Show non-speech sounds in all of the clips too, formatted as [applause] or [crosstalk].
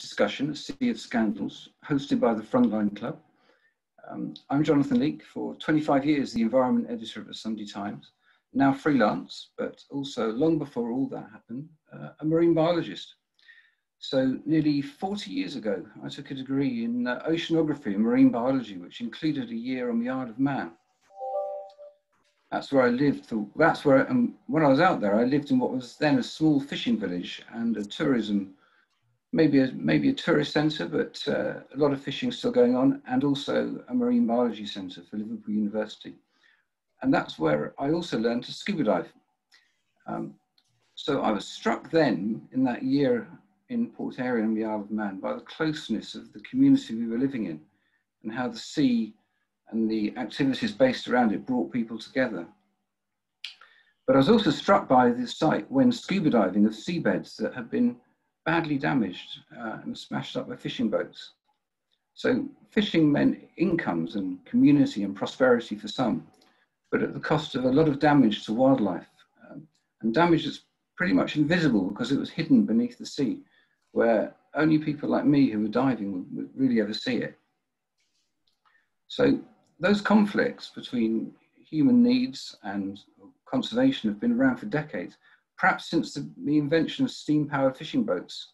discussion, A Sea of Scandals, hosted by the Frontline Club. Um, I'm Jonathan Leake, for 25 years the environment editor of the Sunday Times, now freelance, but also long before all that happened, uh, a marine biologist. So nearly 40 years ago, I took a degree in uh, oceanography and marine biology, which included a year on the Isle of Man. That's where I lived. That's where, um, when I was out there, I lived in what was then a small fishing village and a tourism maybe a, maybe a tourist centre, but uh, a lot of fishing still going on, and also a marine biology centre for Liverpool University. And that's where I also learned to scuba dive. Um, so I was struck then in that year in Port Erin and the Isle of Man by the closeness of the community we were living in and how the sea and the activities based around it brought people together. But I was also struck by the sight when scuba diving of seabeds that had been badly damaged uh, and smashed up by fishing boats. So fishing meant incomes and community and prosperity for some, but at the cost of a lot of damage to wildlife. Um, and damage that's pretty much invisible because it was hidden beneath the sea, where only people like me who were diving would, would really ever see it. So those conflicts between human needs and conservation have been around for decades, perhaps since the, the invention of steam-powered fishing boats.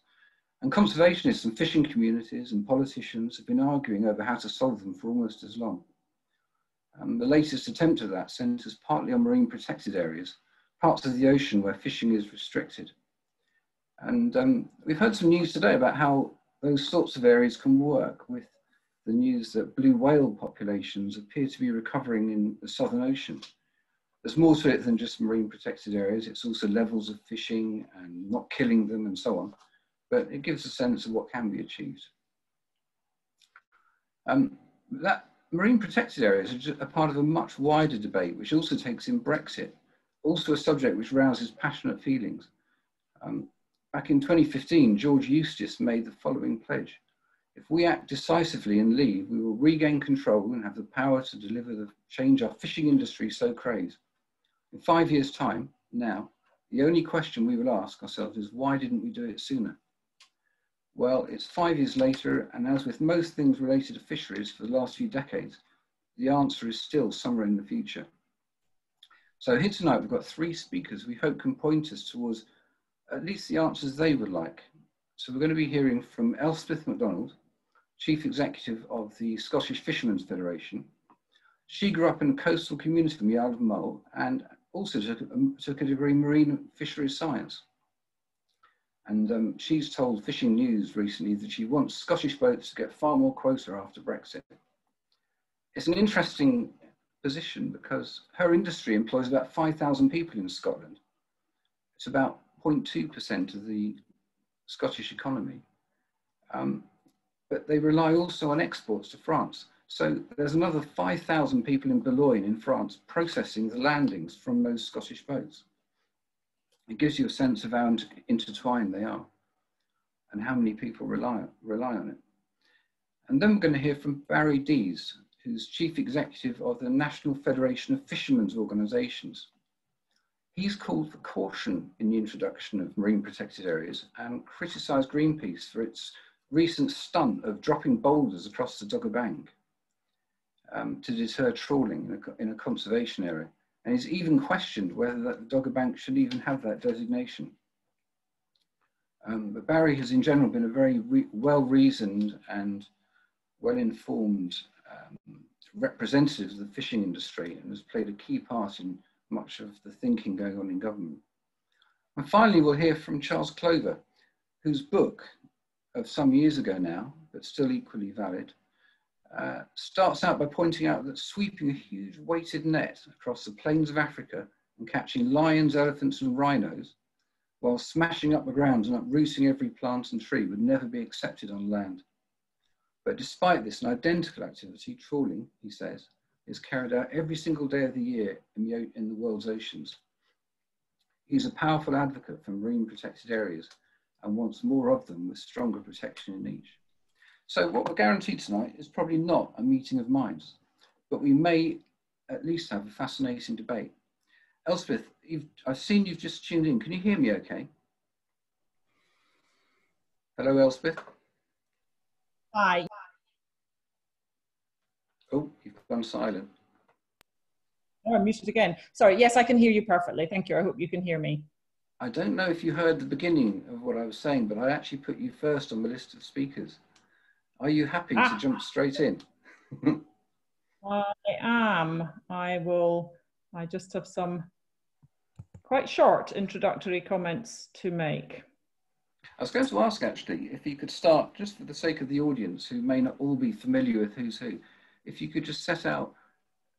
And conservationists and fishing communities and politicians have been arguing over how to solve them for almost as long. The latest attempt at that centres partly on marine protected areas, parts of the ocean where fishing is restricted. And um, we've heard some news today about how those sorts of areas can work with the news that blue whale populations appear to be recovering in the Southern Ocean there's more to it than just marine protected areas. It's also levels of fishing and not killing them and so on. But it gives a sense of what can be achieved. Um, that marine protected areas are a part of a much wider debate, which also takes in Brexit, also a subject which rouses passionate feelings. Um, back in 2015, George Eustice made the following pledge. If we act decisively and leave, we will regain control and have the power to deliver the change our fishing industry so craves. In five years' time, now, the only question we will ask ourselves is why didn't we do it sooner? Well, it's five years later, and as with most things related to fisheries for the last few decades, the answer is still somewhere in the future. So here tonight, we've got three speakers we hope can point us towards at least the answers they would like. So we're going to be hearing from Elspeth Macdonald, Chief Executive of the Scottish Fishermen's Federation. She grew up in a coastal community from the Isle of Mull and also took, um, took a degree in marine fisheries science. And um, she's told Fishing News recently that she wants Scottish boats to get far more quota after Brexit. It's an interesting position because her industry employs about 5,000 people in Scotland. It's about 0.2% of the Scottish economy. Um, but they rely also on exports to France. So there's another 5,000 people in Boulogne in France processing the landings from those Scottish boats. It gives you a sense of how intertwined they are and how many people rely, rely on it. And then we're going to hear from Barrie Deas, who's Chief Executive of the National Federation of Fishermen's Organisations. He's called for caution in the introduction of marine protected areas and criticised Greenpeace for its recent stunt of dropping boulders across the Dogger Bank um, to deter trawling in a, in a, conservation area. And he's even questioned whether that the Dogger Bank should even have that designation. Um, but Barrie has in general been a very re well-reasoned and well-informed um, representative of the fishing industry and has played a key part in much of the thinking going on in government. And finally, we'll hear from Charles Clover, whose book of some years ago now, but still equally valid, uh, starts out by pointing out that sweeping a huge weighted net across the plains of Africa and catching lions, elephants, and rhinos, while smashing up the ground and uprooting every plant and tree, would never be accepted on land. But despite this, an identical activity, trawling, he says, is carried out every single day of the year in the, in the world's oceans. He's a powerful advocate for marine protected areas and wants more of them with stronger protection in each. So what we're guaranteed tonight is probably not a meeting of minds, but we may at least have a fascinating debate. Elspeth, I've seen you've just tuned in. Can you hear me okay? Hello, Elspeth. Hi. Oh, you've gone silent. Oh, I'm muted again. Sorry. Yes, I can hear you perfectly. Thank you. I hope you can hear me. I don't know if you heard the beginning of what I was saying, but I actually put you first on the list of speakers. Are you happy ah. to jump straight in? I am. I will. I just have some quite short introductory comments to make. I was going to ask actually if you could start, just for the sake of the audience who may not all be familiar with who's who, if you could just set out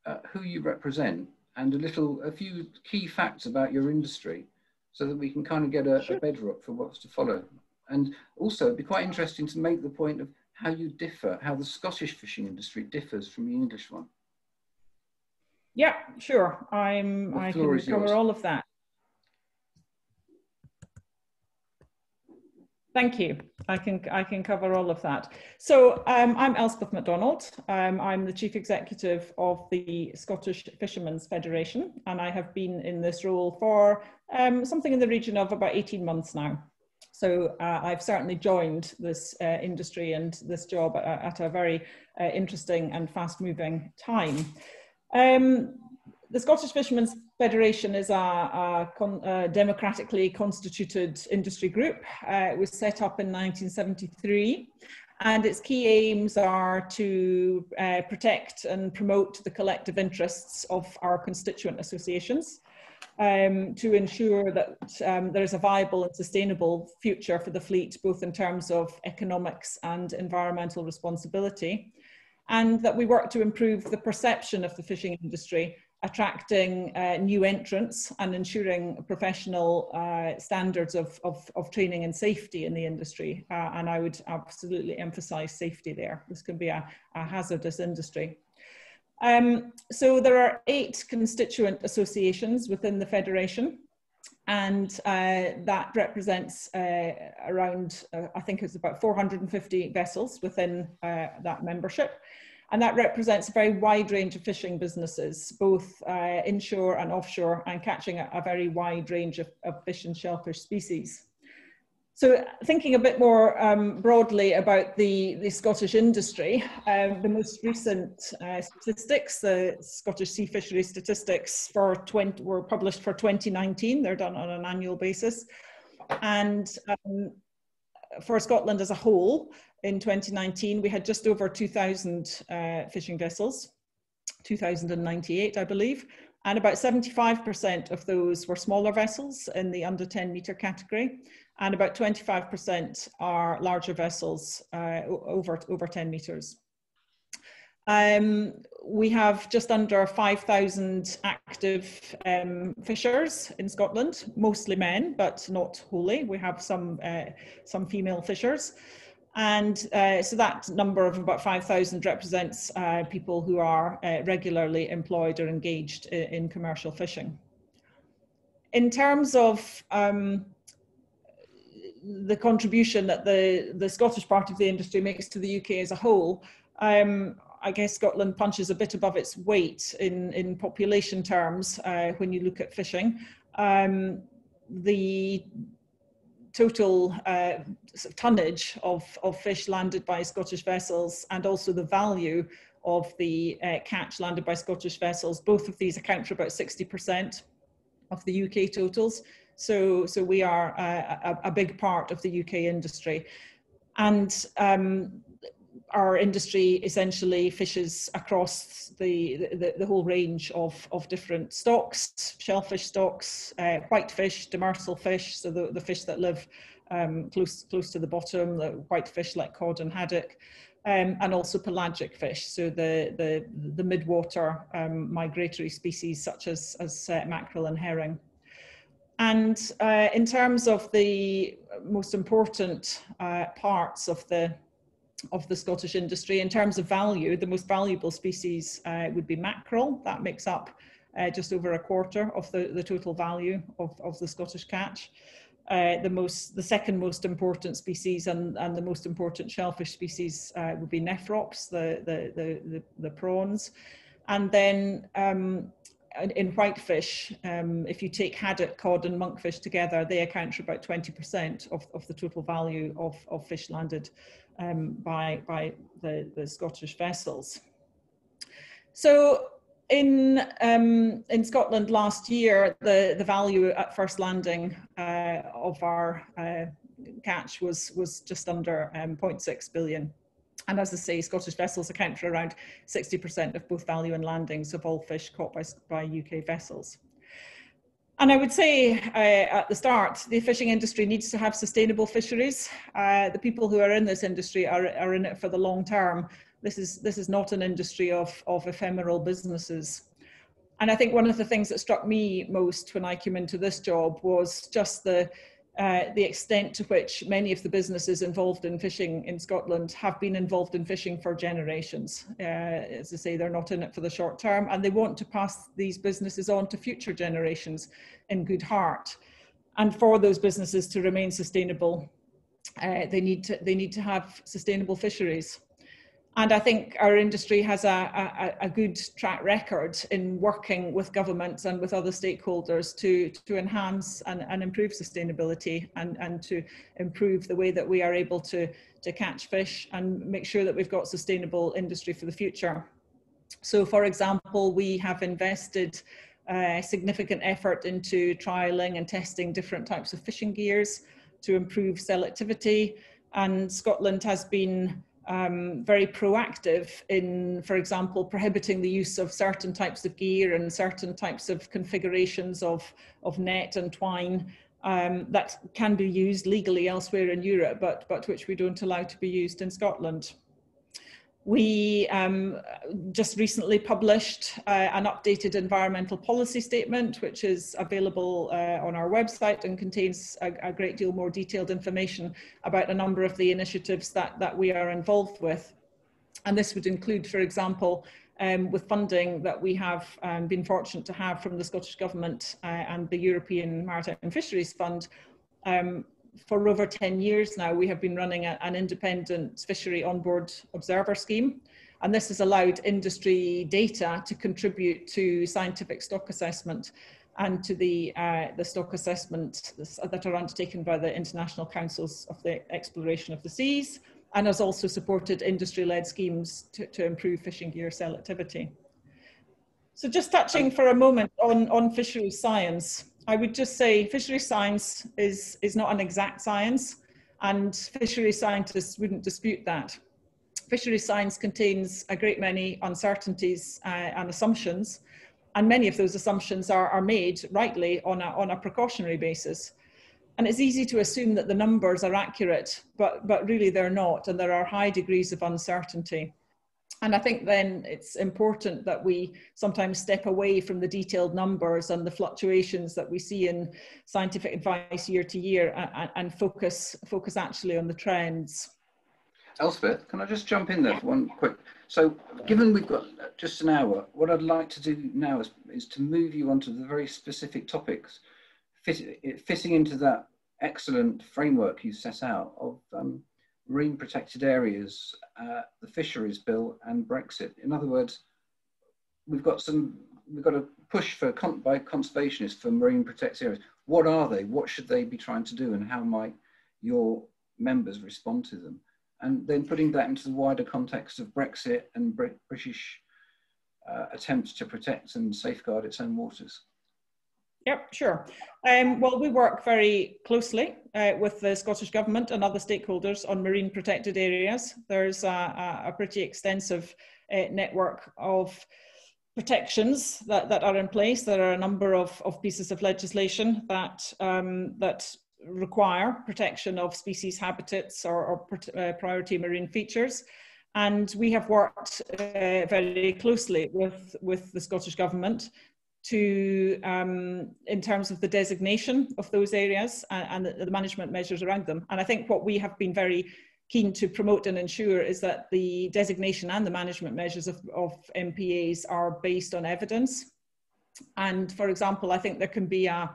uh, who you represent and a little, a few key facts about your industry so that we can kind of get a, sure. a bedrock for what's to follow. And also it'd be quite interesting to make the point of how you differ, how the Scottish fishing industry differs from the English one. Yeah, sure. I'm, I can cover yours. all of that. Thank you. I can I can cover all of that. So um, I'm Elspeth Macdonald. Um, I'm the chief executive of the Scottish Fishermen's Federation, and I have been in this role for um, something in the region of about 18 months now. So uh, I've certainly joined this uh, industry and this job at, at a very uh, interesting and fast-moving time. Um, the Scottish Fishermen's Federation is a, a, con, a democratically constituted industry group. Uh, it was set up in 1973 and its key aims are to uh, protect and promote the collective interests of our constituent associations, um, to ensure that um, there is a viable and sustainable future for the fleet, both in terms of economics and environmental responsibility, and that we work to improve the perception of the fishing industry attracting uh, new entrants and ensuring professional uh, standards of, of, of, training and safety in the industry. Uh, and I would absolutely emphasize safety there. This can be a, a hazardous industry. Um, so there are eight constituent associations within the Federation and uh, that represents uh, around, uh, I think it's about 450 vessels within uh, that membership. And that represents a very wide range of fishing businesses, both uh, inshore and offshore, and catching a, a very wide range of, of, fish and shellfish species. So thinking a bit more um, broadly about the, the Scottish industry, um, the most recent uh, statistics, the Scottish Sea Fishery Statistics for 20, were published for 2019. They're done on an annual basis. And um, for Scotland as a whole, in 2019, we had just over 2,000 uh, fishing vessels, 2,098, I believe, and about 75% of those were smaller vessels in the under 10 metre category, and about 25% are larger vessels uh, over, over 10 metres. Um, we have just under 5,000 active um, fishers in Scotland, mostly men, but not wholly. We have some, uh, some female fishers. And uh, so that number of about 5,000 represents uh, people who are uh, regularly employed or engaged in, in, commercial fishing. In terms of um, the contribution that the, the Scottish part of the industry makes to the UK as a whole, um, I guess Scotland punches a bit above its weight in, in population terms uh, when you look at fishing. Um, the total uh, tonnage of, of fish landed by Scottish vessels and also the value of the uh, catch landed by Scottish vessels. Both of these account for about 60% of the UK totals. So, so we are uh, a, a, big part of the UK industry. And um, our industry essentially fishes across the, the, the, whole range of, of different stocks, shellfish stocks, uh, whitefish, demersal fish, so the, the fish that live um, close, close to the bottom, the white fish like cod and haddock, um, and also pelagic fish, so the, the, the midwater um, migratory species such as, as uh, mackerel and herring. And uh, in terms of the most important uh, parts of the of the Scottish industry. In terms of value, the most valuable species uh, would be mackerel. That makes up uh, just over a quarter of the, the total value of, of the Scottish catch. Uh, the most, the second most important species and, and the most important shellfish species uh, would be nephrops, the, the, the, the, the prawns. And then um, in whitefish, um, if you take haddock, cod and monkfish together, they account for about 20% of, of the total value of, of fish landed um, by, by the, the Scottish vessels. So in um, in Scotland last year, the the value at first landing uh, of our uh, catch was was just under um, 0.6 billion. And as I say, Scottish vessels account for around 60% of both value and landings of all fish caught by, by UK vessels. And I would say uh, at the start, the fishing industry needs to have sustainable fisheries. Uh, the people who are in this industry are, are in it for the long term. This is, this is not an industry of, of ephemeral businesses. And I think one of the things that struck me most when I came into this job was just the, uh, the extent to which many of the businesses involved in fishing in Scotland have been involved in fishing for generations. Uh, as I say, they're not in it for the short term and they want to pass these businesses on to future generations in good heart. And for those businesses to remain sustainable, uh, they, need to, they need to have sustainable fisheries. And I think our industry has a, a, a, good track record in working with governments and with other stakeholders to, to enhance and, and improve sustainability and, and to improve the way that we are able to, to catch fish and make sure that we've got sustainable industry for the future. So for example, we have invested uh, significant effort into trialling and testing different types of fishing gears to improve selectivity. And Scotland has been um, very proactive in, for example, prohibiting the use of certain types of gear and certain types of configurations of, of net and twine um, that can be used legally elsewhere in Europe, but, but which we don't allow to be used in Scotland. We um, just recently published uh, an updated environmental policy statement, which is available uh, on our website and contains a, a, great deal more detailed information about a number of the initiatives that, that we are involved with. And this would include, for example, um, with funding that we have um, been fortunate to have from the Scottish Government uh, and the European Maritime and Fisheries Fund, um, for over 10 years now, we have been running a, an independent fishery onboard observer scheme. And this has allowed industry data to contribute to scientific stock assessment and to the, uh, the stock assessment that are undertaken by the International Councils of the Exploration of the Seas and has also supported industry-led schemes to, to improve fishing gear selectivity. So just touching for a moment on, on fisheries science, I would just say fishery science is, is not an exact science, and fishery scientists wouldn't dispute that. Fishery science contains a great many uncertainties uh, and assumptions, and many of those assumptions are, are made rightly on a, on a precautionary basis. And it's easy to assume that the numbers are accurate, but, but really they're not, and there are high degrees of uncertainty and I think then it's important that we sometimes step away from the detailed numbers and the fluctuations that we see in scientific advice year to year and, and focus, focus actually on the trends. Elspeth, can I just jump in there for one quick? So, given we've got just an hour, what I'd like to do now is, is to move you onto the very specific topics fit, fitting into that excellent framework you set out of um, marine protected areas, uh, the fisheries bill, and Brexit. In other words, we've got some, we've got a push for by conservationists for marine protected areas. What are they? What should they be trying to do, and how might your members respond to them? And then putting that into the wider context of Brexit and British uh, attempts to protect and safeguard its own waters. Yep, sure. Um, well, we work very closely uh, with the Scottish Government and other stakeholders on marine protected areas. There's a, a pretty extensive uh, network of protections that, that are in place. There are a number of, of pieces of legislation that, um, that require protection of species habitats or, or uh, priority marine features. And we have worked uh, very closely with, with the Scottish Government to um, in terms of the designation of those areas and, and the, management measures around them. And I think what we have been very keen to promote and ensure is that the designation and the management measures of, of MPAs are based on evidence. And for example, I think there can be a,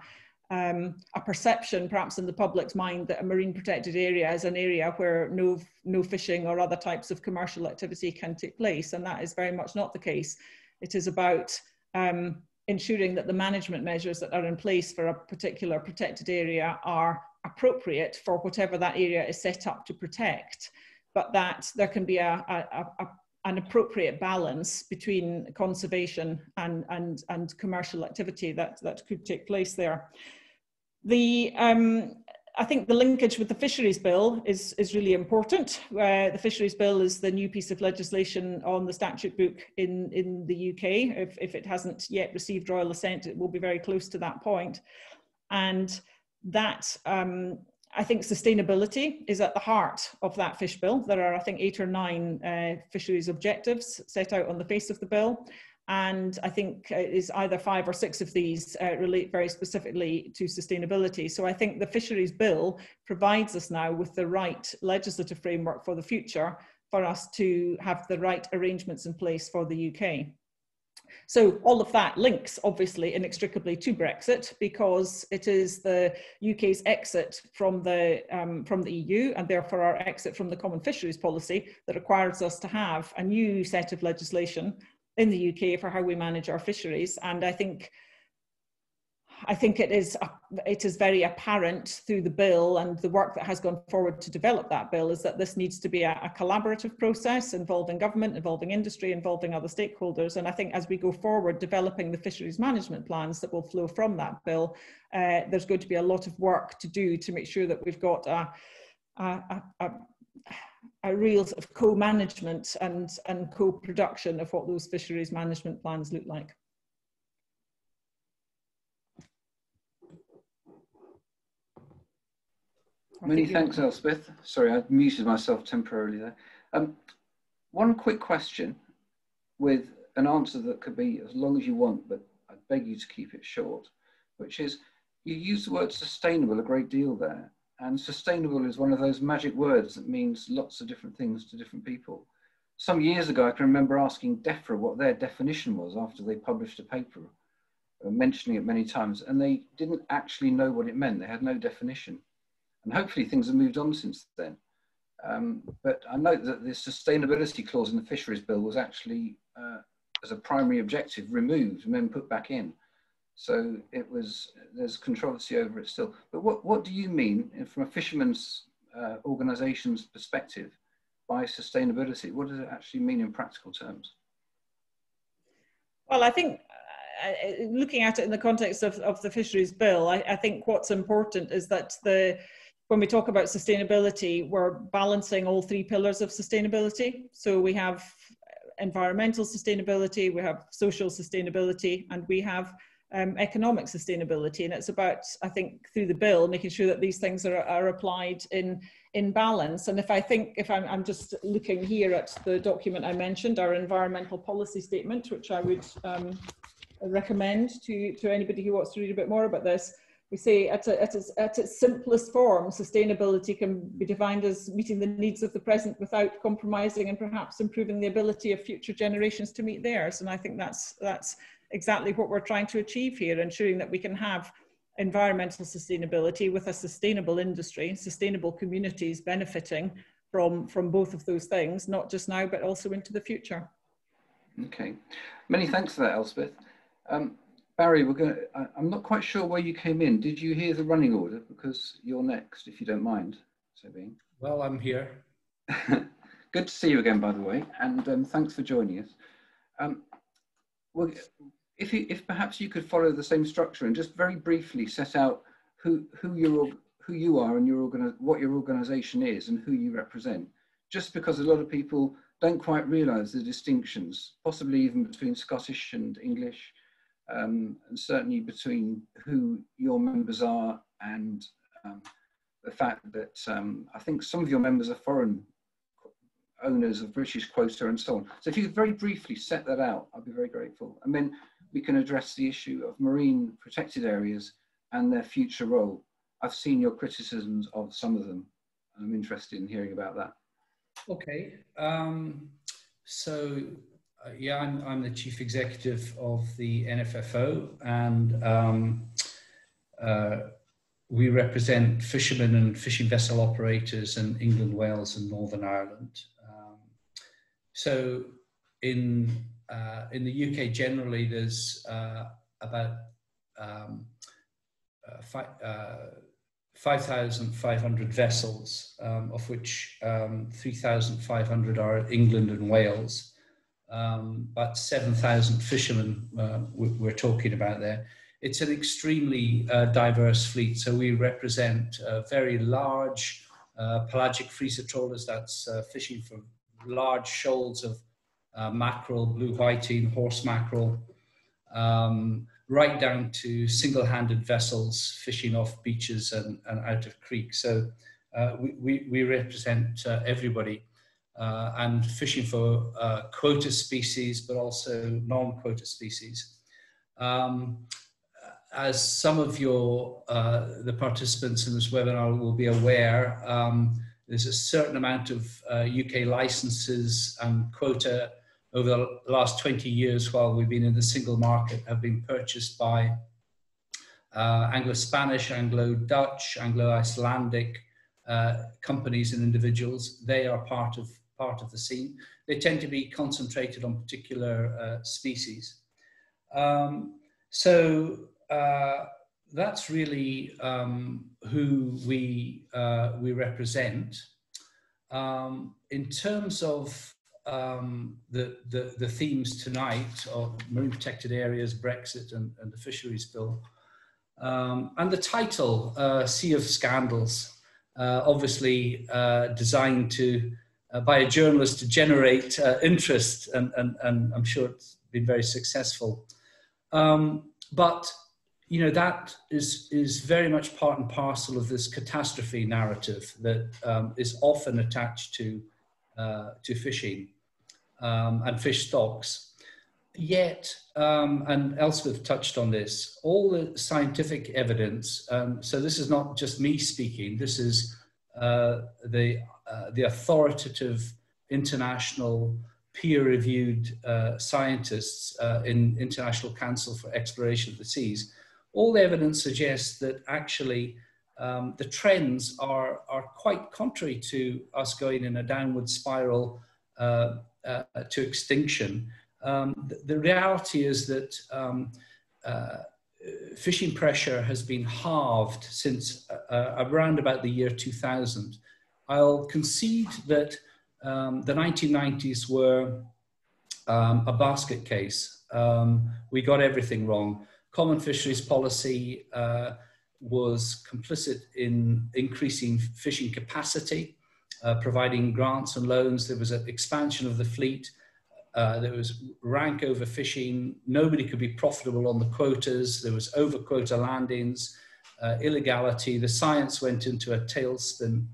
um, a perception perhaps in the public's mind that a marine protected area is an area where no, no fishing or other types of commercial activity can take place. And that is very much not the case. It is about um, ensuring that the management measures that are in place for a particular protected area are appropriate for whatever that area is set up to protect. but that there can be a, a, a an appropriate balance between conservation and, and, and commercial activity that, that could take place there. The, um, I think the linkage with the fisheries bill is, is really important. Uh, the fisheries bill is the new piece of legislation on the statute book in, in the UK. If, if it hasn't yet received royal assent, it will be very close to that point. And that um, I think sustainability is at the heart of that fish bill. There are, I think, eight or nine uh, fisheries objectives set out on the face of the bill. And I think uh, is either five or six of these uh, relate very specifically to sustainability. So I think the fisheries bill provides us now with the right legislative framework for the future for us to have the right arrangements in place for the UK. So all of that links obviously inextricably to Brexit because it is the UK's exit from the, um, from the EU and therefore our exit from the common fisheries policy that requires us to have a new set of legislation in the UK for how we manage our fisheries. And I think I think it is it is very apparent through the bill and the work that has gone forward to develop that bill is that this needs to be a, a, collaborative process involving government, involving industry, involving other stakeholders. And I think as we go forward, developing the fisheries management plans that will flow from that bill, uh, there's going to be a lot of work to do to make sure that we've got a, a, a a real sort of co-management and, and co-production of what those fisheries management plans look like. Many thanks, Elspeth. Sorry, I muted myself temporarily there. Um, one quick question with an answer that could be as long as you want, but I beg you to keep it short, which is you use the word sustainable a great deal there. And sustainable is one of those magic words that means lots of different things to different people. Some years ago, I can remember asking DEFRA what their definition was after they published a paper, uh, mentioning it many times, and they didn't actually know what it meant. They had no definition. And hopefully things have moved on since then. Um, but I note that the sustainability clause in the fisheries bill was actually, uh, as a primary objective, removed and then put back in. So it was, there's controversy over it still. But what, what do you mean from a fisherman's uh, organisation's perspective by sustainability? What does it actually mean in practical terms? Well, I think uh, looking at it in the context of, of the fisheries bill, I, I think what's important is that the when we talk about sustainability, we're balancing all three pillars of sustainability. So we have environmental sustainability, we have social sustainability, and we have um, economic sustainability. And it's about, I think, through the bill, making sure that these things are, are applied in, in balance. And if I think, if I'm, I'm just looking here at the document I mentioned, our environmental policy statement, which I would um, recommend to, to anybody who wants to read a bit more about this, we say at, a, at, its, at its simplest form, sustainability can be defined as meeting the needs of the present without compromising and perhaps improving the ability of future generations to meet theirs. And I think that's, that's exactly what we're trying to achieve here, ensuring that we can have environmental sustainability with a sustainable industry, sustainable communities benefiting from, from both of those things, not just now, but also into the future. Okay, many thanks for that, Elspeth. Um, Barrie, we're going. To, I'm not quite sure where you came in. Did you hear the running order? Because you're next, if you don't mind. So being. Well, I'm here. [laughs] Good to see you again, by the way, and um, thanks for joining us. Um, well, if you, if perhaps you could follow the same structure and just very briefly set out who who you who you are and your what your organisation is and who you represent. Just because a lot of people don't quite realise the distinctions, possibly even between Scottish and English um, and certainly between who your members are and um, the fact that um, I think some of your members are foreign owners of British quota and so on. So if you could very briefly set that out, I'd be very grateful. And then we can address the issue of marine protected areas and their future role. I've seen your criticisms of some of them. I'm interested in hearing about that. Okay. Um, so uh, yeah, I'm, I'm the chief executive of the NFFO, and um, uh, we represent fishermen and fishing vessel operators in England, Wales, and Northern Ireland. Um, so, in uh, in the UK generally, there's uh, about um, uh, uh, 5,500 vessels, um, of which um, 3,500 are England and Wales. Um, but 7,000 fishermen uh, we're talking about there. It's an extremely uh, diverse fleet. So we represent very large pelagic freezer trawlers that's fishing for large shoals of uh, mackerel, blue whiting, horse mackerel, um, right down to single-handed vessels fishing off beaches and, and out of creeks. So uh, we, we, we, represent uh, everybody uh, and fishing for uh, quota species, but also non-quota species. Um, as some of your, uh, the participants in this webinar will be aware, um, there's a certain amount of UK licenses and quota over the last 20 years while we've been in the single market have been purchased by uh, Anglo-Spanish, Anglo-Dutch, Anglo-Icelandic uh, companies and individuals. They are part of, part of the scene. They tend to be concentrated on particular uh, species. Um, so uh, that's really um, who we, uh, we represent. Um, in terms of um, the, the, the, themes tonight of marine protected areas, Brexit, and, and the fisheries bill. Um, and the title, uh, Sea of Scandals, uh, obviously uh, designed to, uh, by a journalist to generate uh, interest, and, and, and I'm sure it's been very successful. Um, but you know that is is very much part and parcel of this catastrophe narrative that um, is often attached to uh, to fishing um, and fish stocks. Yet, um, and Elspeth touched on this, all the scientific evidence, um, so this is not just me speaking, this is uh, the, uh, the authoritative international peer-reviewed uh, scientists uh, in International Council for Exploration of the Seas, all the evidence suggests that actually um, the trends are, are quite contrary to us going in a downward spiral uh, uh, to extinction. Um, the, the, reality is that um, uh, fishing pressure has been halved since uh, around about the year 2000. I'll concede that um, the 1990s were um, a basket case. Um, we got everything wrong. Common fisheries policy uh, was complicit in increasing fishing capacity uh, providing grants and loans. There was an expansion of the fleet. Uh, there was rank overfishing. Nobody could be profitable on the quotas. There was over quota landings, uh, illegality. The science went into a tailspin.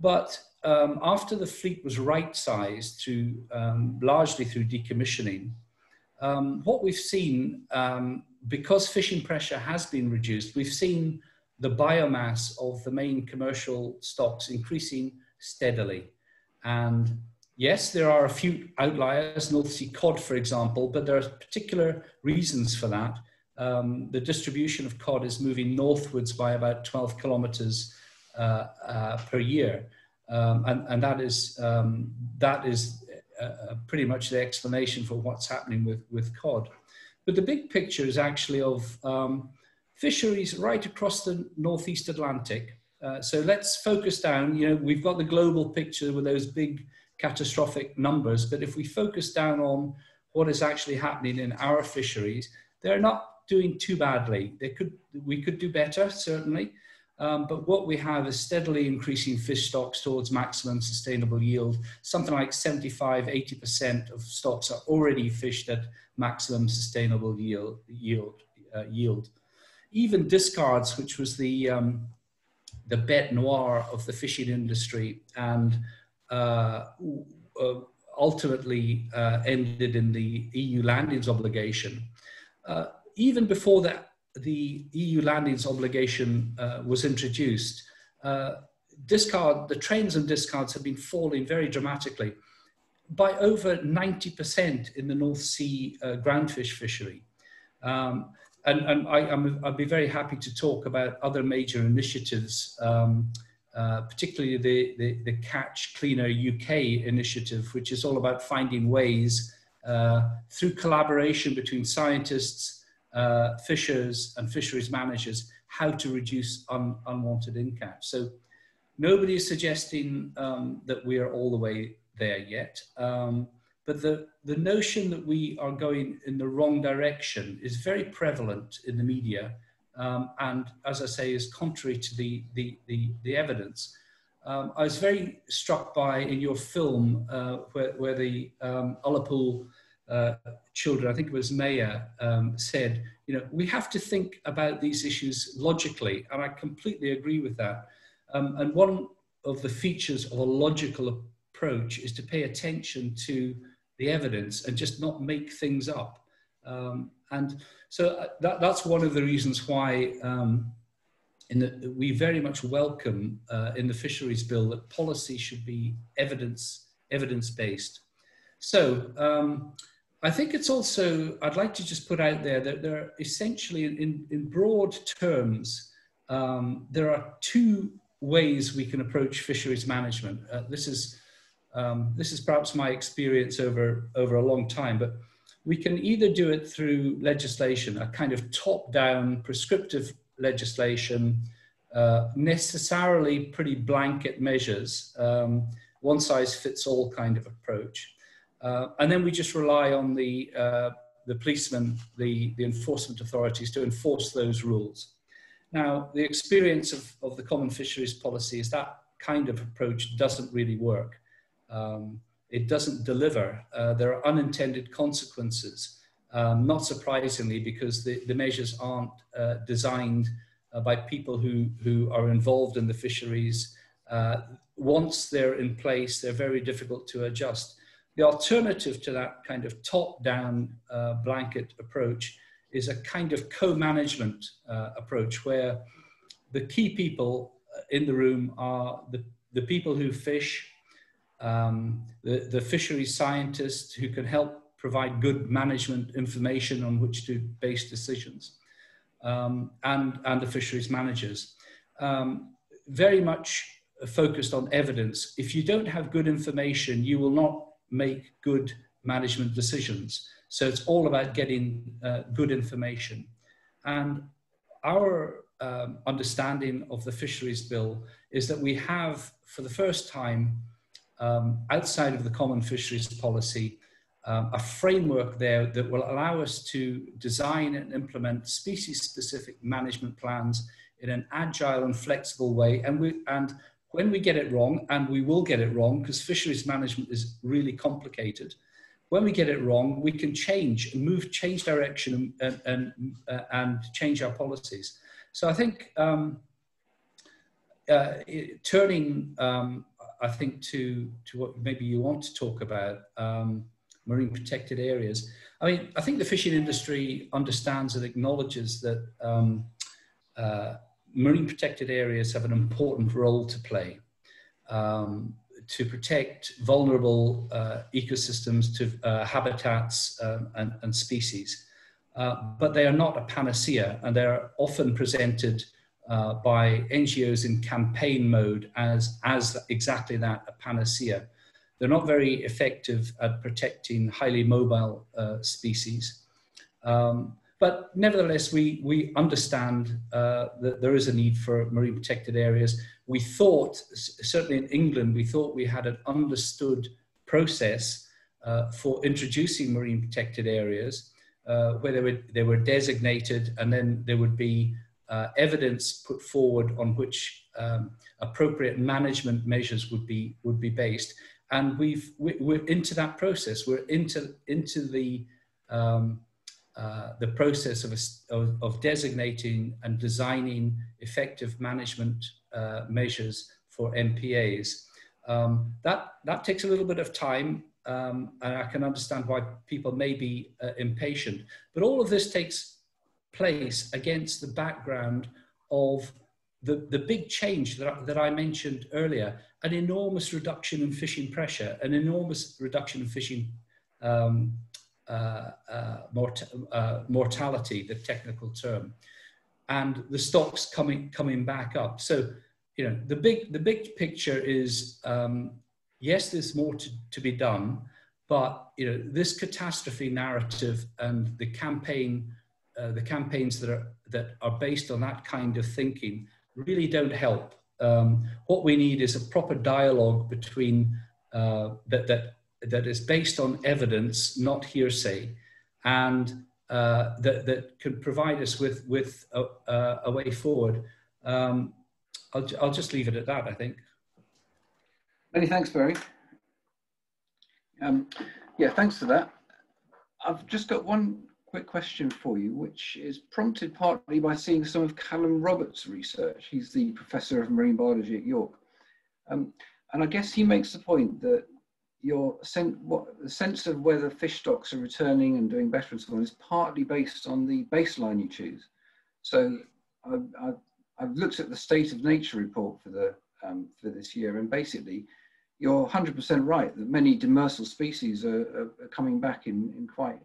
But um, after the fleet was right sized um, largely through decommissioning, um, what we've seen, um, because fishing pressure has been reduced, we've seen the biomass of the main commercial stocks increasing steadily. And yes, there are a few outliers, North Sea cod, for example, but there are particular reasons for that. Um, the distribution of cod is moving northwards by about 12 kilometers uh, uh, per year. Um, and, and that is, um, that is pretty much the explanation for what's happening with, with cod. But the big picture is actually of um, fisheries right across the Northeast Atlantic uh, so let's focus down. You know, we've got the global picture with those big catastrophic numbers, but if we focus down on what is actually happening in our fisheries, they're not doing too badly. They could, we could do better, certainly. Um, but what we have is steadily increasing fish stocks towards maximum sustainable yield. Something like 75, 80% of stocks are already fished at maximum sustainable yield. yield, uh, yield. Even discards, which was the um, the bête noire of the fishing industry and uh, uh, ultimately uh, ended in the EU landings obligation. Uh, even before that, the EU landings obligation uh, was introduced, uh, discard, the trains and discards have been falling very dramatically by over 90% in the North Sea groundfish fishery. Um, and, and I, would be very happy to talk about other major initiatives, um, uh, particularly the, the, the, Catch Cleaner UK initiative, which is all about finding ways uh, through collaboration between scientists, uh, fishers, and fisheries managers, how to reduce un, unwanted in catch. So nobody is suggesting um, that we are all the way there yet. Um, but the, the notion that we are going in the wrong direction is very prevalent in the media. Um, and as I say, is contrary to the, the, the, the evidence. Um, I was very struck by in your film uh, where, where the um, Ullapool uh, children, I think it was Maya, um, said, you know, we have to think about these issues logically, and I completely agree with that. Um, and one of the features of a logical approach is to pay attention to the evidence and just not make things up. Um, and so uh, that, that's one of the reasons why um, in the, we very much welcome uh, in the fisheries bill that policy should be evidence evidence based. So um, I think it's also I'd like to just put out there that there are essentially in, in broad terms um, there are two ways we can approach fisheries management. Uh, this is um, this is perhaps my experience over over a long time, but we can either do it through legislation, a kind of top down prescriptive legislation, uh, necessarily pretty blanket measures, um, one size fits all kind of approach. Uh, and then we just rely on the, uh, the policemen, the, the enforcement authorities to enforce those rules. Now, the experience of, of the common fisheries policy is that kind of approach doesn't really work. Um, it doesn't deliver. Uh, there are unintended consequences, um, not surprisingly, because the, the measures aren't uh, designed uh, by people who, who are involved in the fisheries. Once they're in place, they're very difficult to adjust. The alternative to that kind of top-down uh, blanket approach is a kind of co-management uh, approach where the key people in the room are the, the people who fish, um, the, the fisheries scientists who can help provide good management information on which to base decisions um, and, and the fisheries managers. Um, very much focused on evidence. If you don't have good information, you will not make good management decisions. So it's all about getting uh, good information. And our um, understanding of the fisheries bill is that we have, for the first time, um, outside of the common fisheries policy, um, a framework there that will allow us to design and implement species-specific management plans in an agile and flexible way. And, we, and when we get it wrong, and we will get it wrong because fisheries management is really complicated, when we get it wrong, we can change and move, change direction and, and, uh, and change our policies. So I think um, uh, turning, um, I think, to, to what maybe you want to talk about, um, marine protected areas. I mean, I think the fishing industry understands and acknowledges that um, uh, marine protected areas have an important role to play um, to protect vulnerable uh, ecosystems, to uh, habitats um, and, and, species. Uh, but they are not a panacea, and they are often presented uh, by NGOs in campaign mode as, as exactly that, a panacea. They're not very effective at protecting highly mobile uh, species. Um, but nevertheless, we, we understand uh, that there is a need for marine protected areas. We thought, certainly in England, we thought we had an understood process uh, for introducing marine protected areas uh, where they were, they were designated and then there would be uh, evidence put forward on which um, appropriate management measures would be, would be based and we've we're into that process. We're into into the um, uh, the process of, a, of, of, designating and designing effective management uh, measures for MPAs. Um, that that takes a little bit of time, um, and I can understand why people may be uh, impatient. But all of this takes place against the background of the, the big change that I, that I mentioned earlier, an enormous reduction in fishing pressure, an enormous reduction in fishing um, mort uh, mortality, the technical term, and the stocks coming coming back up. So, you know, the big the big picture is um, yes, there's more to, to be done, but you know, this catastrophe narrative and the campaign, uh, the campaigns that are that are based on that kind of thinking really don't help. Um, what we need is a proper dialogue between uh, that, that, that is based on evidence, not hearsay, and uh, that, that can provide us with, with a, a way forward. Um, I'll, I'll just leave it at that, I think. Many thanks, Barrie. Um, yeah, thanks for that. I've just got one quick question for you, which is prompted partly by seeing some of Callum Roberts' research. He's the professor of marine biology at York. Um, and I guess he makes the point that your sen what, sense of whether fish stocks are returning and doing better and so on is partly based on the baseline you choose. So I've, I've, I've looked at the state of nature report for, the, um, for this year and basically you're 100% right that many demersal species are, are, are coming back in, in quite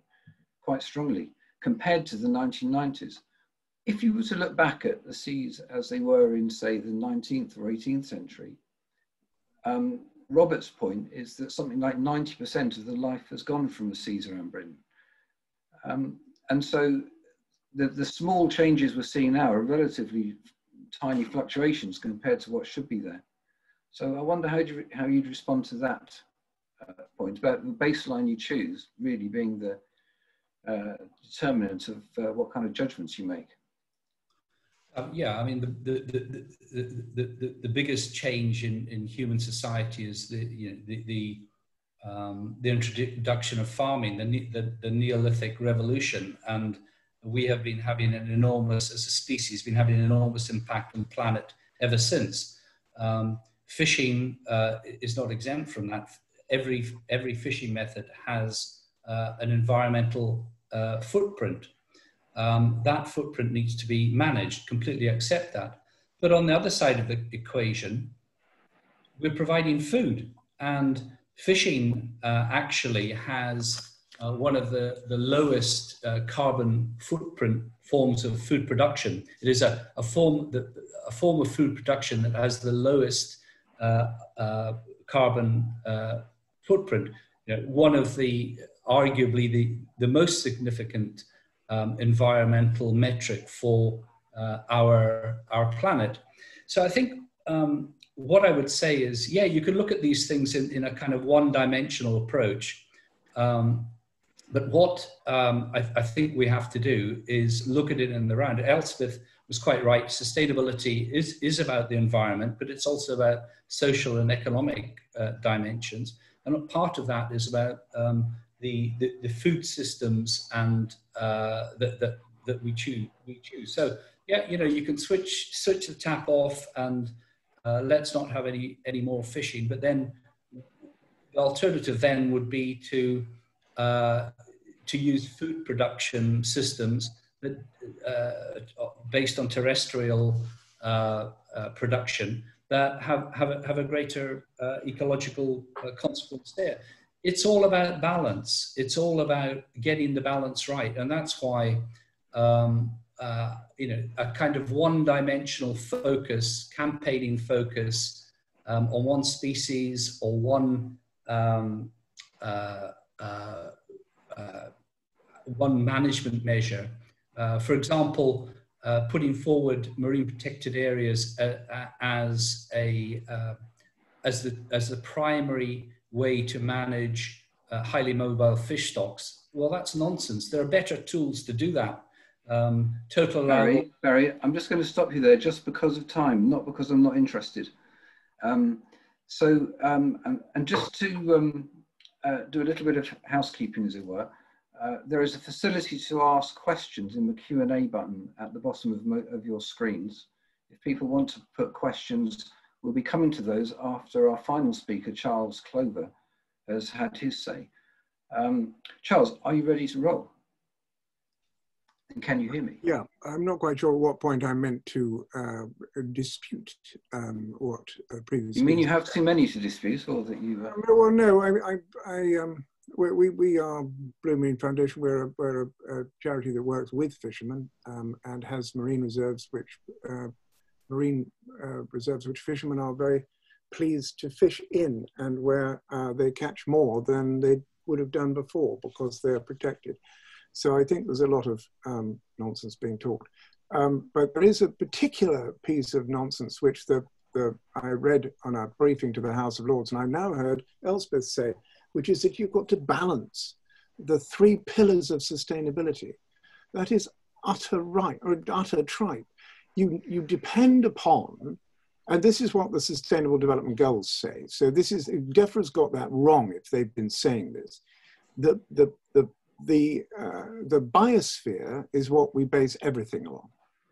quite strongly compared to the 1990s. If you were to look back at the seas as they were in, say, the 19th or 18th century, um, Roberts' point is that something like 90% of the life has gone from the seas around Britain. Um, and so the, the small changes we're seeing now are relatively tiny fluctuations compared to what should be there. So I wonder how, you, how you'd respond to that uh, point about the baseline you choose really being the, uh, determinant of uh, what kind of judgments you make. Um, yeah, I mean, the, the, the, the, the, biggest change in, in human society is the, you know, the, the, um, the introduction of farming, the, the, the Neolithic revolution. And we have been having an enormous, as a species, been having an enormous impact on the planet ever since. Um, fishing uh, is not exempt from that. Every, every fishing method has uh, an environmental uh, footprint. Um, that footprint needs to be managed, completely accept that. But on the other side of the equation, we're providing food. And fishing uh, actually has uh, one of the, the lowest uh, carbon footprint forms of food production. It is a, a, form, that, a form of food production that has the lowest uh, uh, carbon footprint. You know, one of the arguably the, the most significant um, environmental metric for uh, our, our planet. So I think um, what I would say is, yeah, you can look at these things in, in a kind of one dimensional approach. Um, but what um, I, I, think we have to do is look at it in the round. Elspeth was quite right. Sustainability is, is about the environment, but it's also about social and economic uh, dimensions. And part of that is about um, the, the, the food systems and uh, that, that, that we choose, we choose. So yeah, you know, you can switch, switch the tap off and uh, let's not have any, any more fishing. But then the alternative then would be to, uh, to use food production systems that, uh, based on terrestrial uh, uh, production that have, have, a, have a greater ecological consequence there it's all about balance. It's all about getting the balance right, and that's why um, uh, you know a kind of one-dimensional focus, campaigning focus um, on one species or one um, uh, uh, uh one management measure. Uh, for example, uh, putting forward marine protected areas as a as the as the primary way to manage uh, highly mobile fish stocks. Well, that's nonsense. There are better tools to do that. Um, total Barrie, Barrie, I'm just going to stop you there just because of time, not because I'm not interested. Um, so, um, and, and, just to um, uh, do a little bit of housekeeping, as it were, uh, there is a facility to ask questions in the Q&A button at the bottom of, of your screens. If people want to put questions We'll be coming to those after our final speaker, Charles Clover, has had his say. Um, Charles, are you ready to roll? And can you hear me? Yeah, I'm not quite sure at what point I meant to uh, dispute um, what uh, previously. You mean you have too many to dispute, or that you? Uh... Um, well, no, I, I, I um, we, we are Blue Marine Foundation. We're a, we're a, a charity that works with fishermen um, and has marine reserves which uh, marine uh, reserves which fishermen are very pleased to fish in and where uh, they catch more than they would have done before because they're protected. So I think there's a lot of um, nonsense being talked. Um, but there is a particular piece of nonsense which the, the, I read on a briefing to the House of Lords, and I've now heard Elspeth say, which is that you've got to balance the three pillars of sustainability. That is utter right or utter tripe. You, you depend upon, and this is what the Sustainable Development Goals say. So this is, DEFRA's got that wrong if they've been saying this. The, the, the, the, uh, the biosphere is what we base everything on.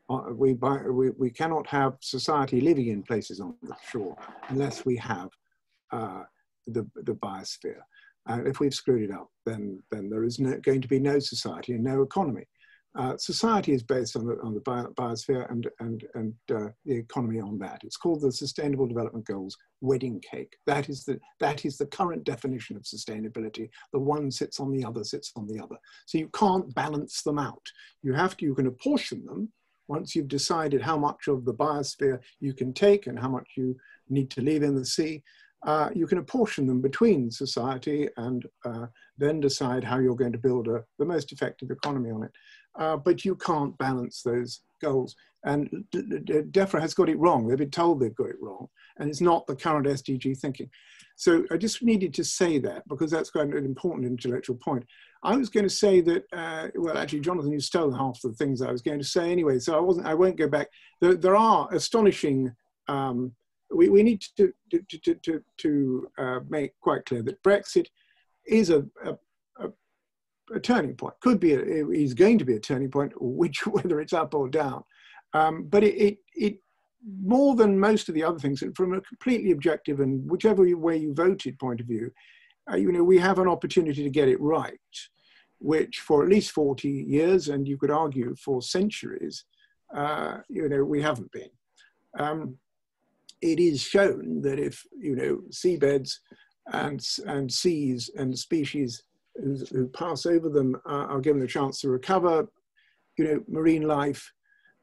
Uh, we, buy, we, we cannot have society living in places on the shore unless we have uh, the, the biosphere. And if we've screwed it up, then, then there is no, going to be no society and no economy. Uh, society is based on the, on the bio, biosphere and, and, and uh, the economy on that. It's called the Sustainable Development Goals wedding cake. That is, the, that is the current definition of sustainability. The one sits on the other, sits on the other. So you can't balance them out. You have to, you can apportion them once you've decided how much of the biosphere you can take and how much you need to leave in the sea. Uh, you can apportion them between society and uh, then decide how you're going to build a, the most effective economy on it uh, but you can't balance those goals. And DEFRA has got it wrong. They've been told they've got it wrong, and it's not the current SDG thinking. So I just needed to say that because that's quite an important intellectual point. I was going to say that, uh, well, actually, Jonathan, you stole half the things I was going to say anyway, so I wasn't. I won't go back. There, there are astonishing. Um, we, we need to to to to, to uh, make quite clear that Brexit is a, a, a turning point. Could be, a, is going to be a turning point, which [laughs] whether it's up or down. Um, but it, it, it, more than most of the other things, from a completely objective and whichever way you voted point of view, uh, you know, we have an opportunity to get it right, which for at least 40 years, and you could argue for centuries, uh, you know, we haven't been. Um, it is shown that if, you know, seabeds and, and seas and species who, pass over them uh, are given a chance to recover. You know, marine life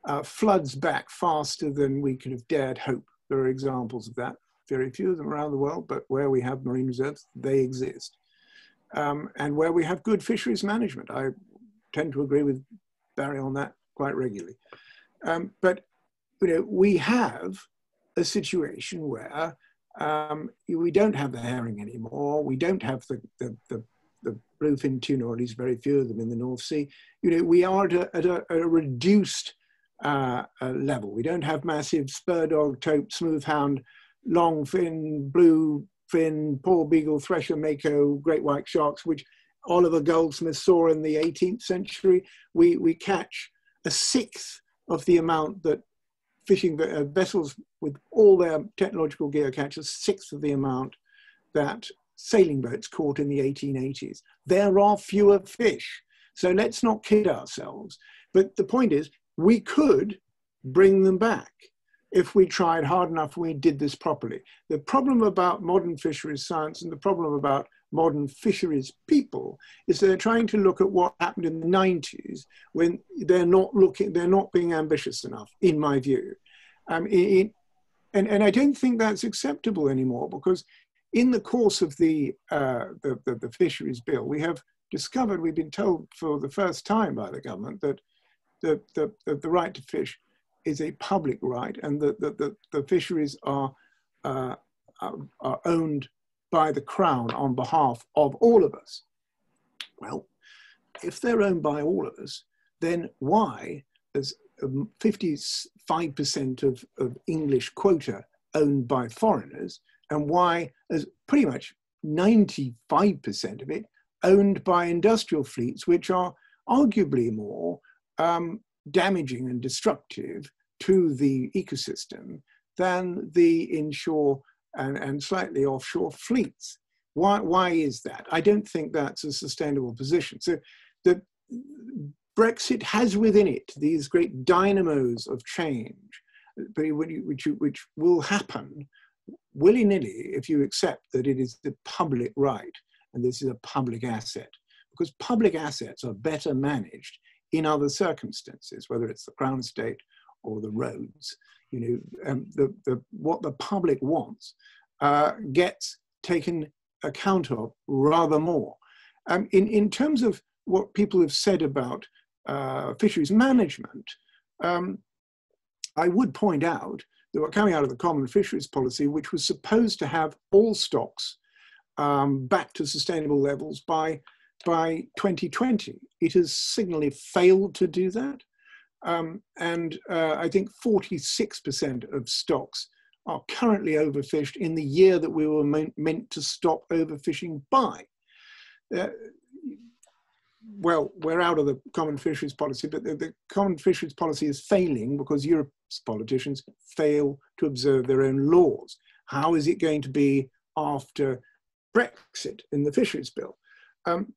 uh, floods back faster than we could have dared hope. There are examples of that, very few of them around the world, but where we have marine reserves, they exist. Um, and where we have good fisheries management. I tend to agree with Barrie on that quite regularly. Um, but you know, we have a situation where um, we don't have the herring anymore. We don't have the, the, the the bluefin tuna, or at least very few of them in the North Sea, you know, we are at a, at a, a reduced uh, uh, level. We don't have massive spur dog, tope, smoothhound, long fin, blue fin, porbeagle, thresher, mako, great white sharks, which Oliver Goldsmith saw in the 18th century. We, we catch a sixth of the amount that fishing uh, vessels with all their technological gear catch a sixth of the amount that sailing boats caught in the 1880s. There are fewer fish. So let's not kid ourselves. But the point is, we could bring them back if we tried hard enough we did this properly. The problem about modern fisheries science and the problem about modern fisheries people is they're trying to look at what happened in the 90s when they're not looking, they're not being ambitious enough, in my view. Um, it, and, and I don't think that's acceptable anymore because in the course of the, uh, the, the, the, fisheries bill, we have discovered, we've been told for the first time by the government that the, the, the, the right to fish is a public right and that the, the, the fisheries are, uh, are owned by the Crown on behalf of all of us. Well, if they're owned by all of us, then why is 55% of, of English quota owned by foreigners and why there's pretty much 95% of it owned by industrial fleets, which are arguably more um, damaging and destructive to the ecosystem than the inshore and, and slightly offshore fleets. Why, why is that? I don't think that's a sustainable position. So the Brexit has within it these great dynamos of change, which, which will happen willy nilly if you accept that it is the public right and this is a public asset. Because public assets are better managed in other circumstances, whether it's the Crown Estate or the roads. You know, um, the, the, what the public wants uh, gets taken account of rather more. Um, in, in terms of what people have said about uh, fisheries management, Um, I would point out that we're coming out of the common fisheries policy, which was supposed to have all stocks um, back to sustainable levels by, by 2020. It has signally failed to do that. Um, and uh, I think 46% of stocks are currently overfished in the year that we were meant to stop overfishing by. Uh, well, we're out of the common fisheries policy, but the, the, common fisheries policy is failing because Europe's politicians fail to observe their own laws. How is it going to be after Brexit in the fisheries bill? Um,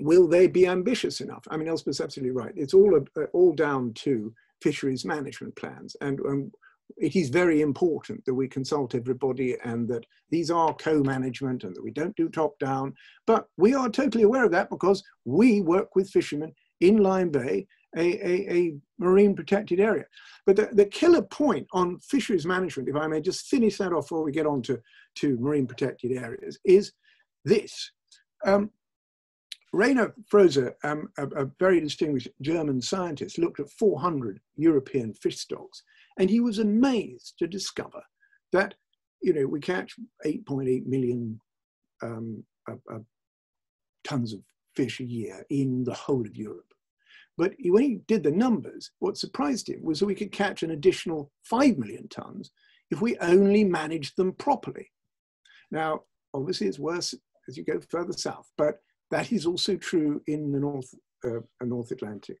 will they be ambitious enough? I mean, Elspeth's absolutely right. It's all, uh, all down to fisheries management plans. And um, it is very important that we consult everybody and that these are co-management and that we don't do top down. But we are totally aware of that because we work with fishermen in Lyme Bay, a, a, a marine protected area. But the, the, killer point on fisheries management, if I may just finish that off before we get on to, to marine protected areas, is this. Um, Rainer Froese, um, a, a, very distinguished German scientist, looked at 400 European fish stocks and he was amazed to discover that, you know, we catch 8.8 million um, uh, uh, tons of fish a year in the whole of Europe. But when he did the numbers, what surprised him was that we could catch an additional 5 million tons if we only managed them properly. Now, obviously, it's worse as you go further south, but that is also true in the North, uh, North Atlantic.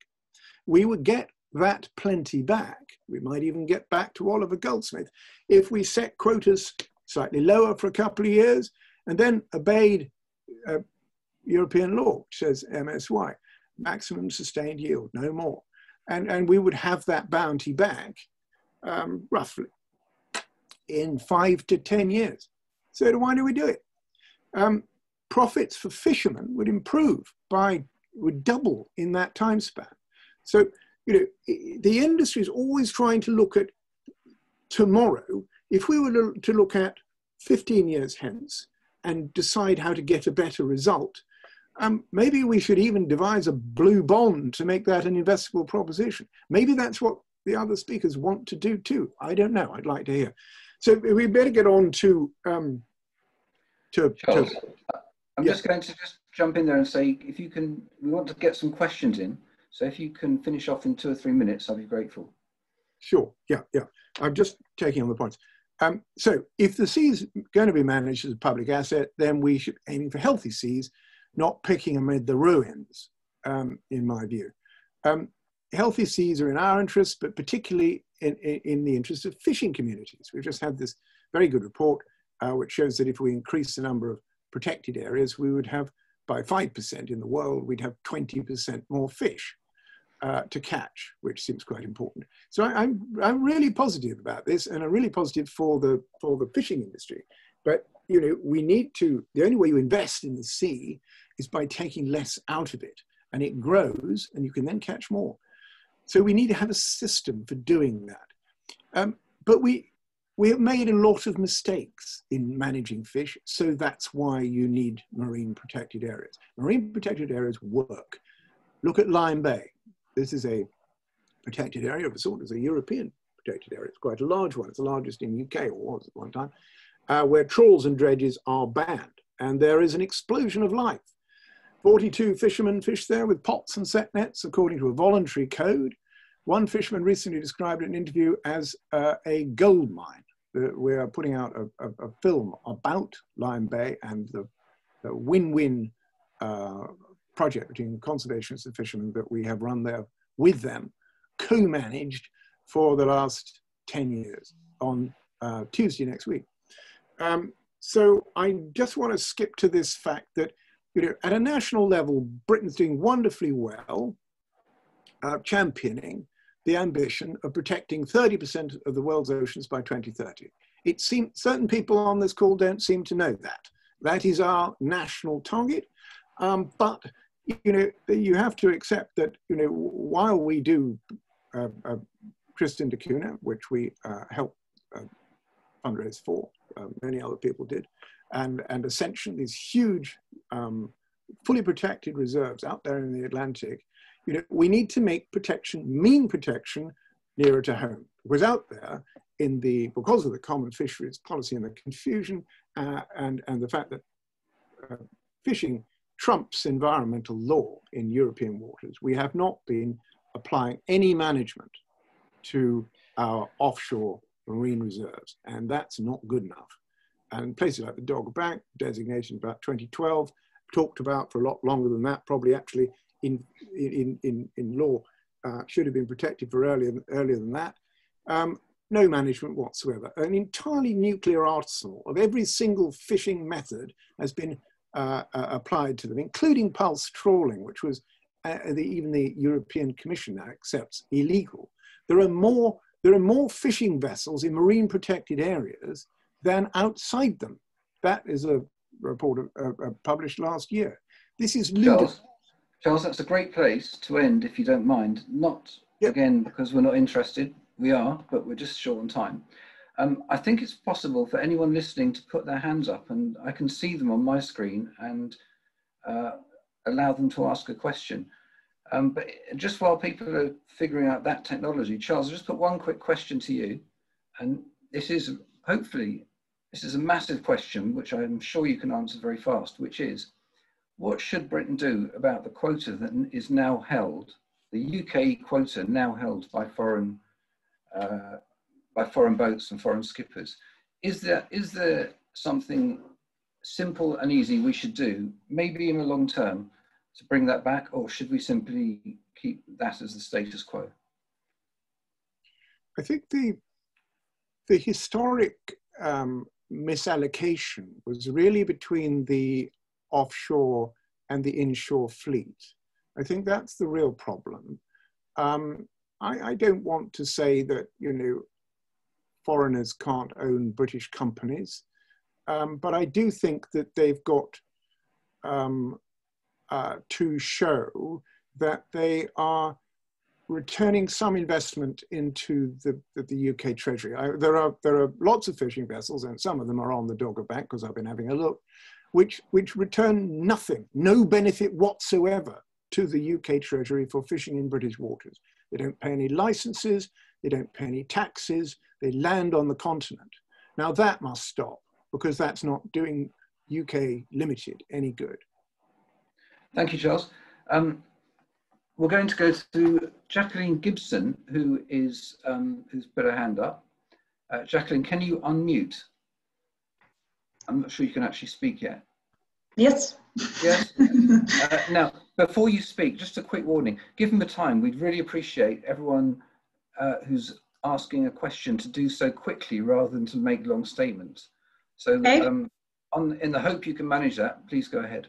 We would get that plenty back. We might even get back to Oliver Goldsmith if we set quotas slightly lower for a couple of years and then obeyed uh, European law, says MSY, maximum sustained yield, no more. And, and we would have that bounty back um, roughly in five to 10 years. So why do we do it? Um, profits for fishermen would improve by, would double in that time span. So you know, the industry is always trying to look at tomorrow. If we were to look at 15 years hence and decide how to get a better result, um, maybe we should even devise a blue bond to make that an investable proposition. Maybe that's what the other speakers want to do too. I don't know. I'd like to hear. So we better get on to um, to. Charles, to I'm yeah. just going to just jump in there and say, if you can, we want to get some questions in. So if you can finish off in two or three minutes, I'll be grateful. Sure, yeah, yeah. I'm just taking on the points. Um, so if the sea is going to be managed as a public asset, then we should aiming for healthy seas, not picking amid the ruins, um, in my view. Um, healthy seas are in our interest, but particularly in, in, in, the interest of fishing communities. We've just had this very good report, uh, which shows that if we increase the number of protected areas, we would have by 5% in the world, we'd have 20% more fish uh, to catch, which seems quite important. So I, am I'm, I'm really positive about this, and I'm really positive for the for the fishing industry. But you know, we need to. The only way you invest in the sea is by taking less out of it, and it grows, and you can then catch more. So we need to have a system for doing that. Um, but we we have made a lot of mistakes in managing fish, so that's why you need marine protected areas. Marine protected areas work. Look at Lyme Bay. This is a protected area of a sort. It's a European protected area. It's quite a large one. It's the largest in UK, or was at one time, uh, where trawls and dredges are banned. And there is an explosion of life. 42 fishermen fish there with pots and set nets according to a voluntary code. One fisherman recently described an interview as uh, a gold mine. We are putting out a, a, a, film about Lyme Bay and the, the win-win uh, project between conservationists and fishermen that we have run there with them, co-managed for the last 10 years on uh, Tuesday next week. Um, so I just want to skip to this fact that, you know, at a national level, Britain's doing wonderfully well, uh, championing the ambition of protecting 30% of the world's oceans by 2030. It seems certain people on this call don't seem to know that. That is our national target. Um, but you know, you have to accept that, you know, while we do uh, uh, Tristan da Cunha, which we uh, helped uh, fundraise for, uh, many other people did, and, and Ascension, these huge, um, fully protected reserves out there in the Atlantic, you know, we need to make protection, mean protection, nearer to home. Was out there in the because of the common fisheries policy and the confusion uh, and and the fact that uh, fishing trumps environmental law in European waters. We have not been applying any management to our offshore marine reserves, and that's not good enough. And places like the Dogger Bank, designation about 2012, talked about for a lot longer than that, probably actually in, in, in, in law uh, should have been protected for earlier, earlier than that. Um, no management whatsoever. An entirely nuclear arsenal of every single fishing method has been uh, uh, applied to them, including pulse trawling, which was uh, the, even the European Commission now accepts illegal. There are more there are more fishing vessels in marine protected areas than outside them. That is a report uh, uh, published last year. This is Charles, Charles, that's a great place to end, if you don't mind. Not yep. again because we're not interested. We are, but we're just short on time. Um, I think it's possible for anyone listening to put their hands up, and I can see them on my screen and uh, allow them to ask a question. Um, but just while people are figuring out that technology, Charles, I'll just put one quick question to you. And this is hopefully, this is a massive question, which I'm sure you can answer very fast, which is, what should Britain do about the quota that is now held, the UK quota now held by foreign, uh, by foreign boats and foreign skippers? Is there, is there something simple and easy we should do, maybe in the long term, to bring that back, or should we simply keep that as the status quo? I think the the historic um, misallocation was really between the offshore and the inshore fleet. I think that's the real problem. Um, I, I, don't want to say that you know foreigners can't own British companies, um, but I do think that they've got um, uh, to show that they are returning some investment into the, the, UK Treasury. I, there, are, there are lots of fishing vessels, and some of them are on the Dogger Bank, because I've been having a look, which, which return nothing, no benefit whatsoever to the UK Treasury for fishing in British waters. They don't pay any licenses, they don't pay any taxes, they land on the continent. Now that must stop, because that's not doing UK Limited any good. Thank you, Charles. Um, we're going to go to Jacqueline Gibson, who is um, who's put her hand up. Uh, Jacqueline, can you unmute? I'm not sure you can actually speak yet. Yes. Yes. [laughs] uh, now, before you speak, just a quick warning. Given the time, we'd really appreciate everyone uh, who's asking a question to do so quickly rather than to make long statements. So, okay. um, on, in the hope you can manage that, please go ahead.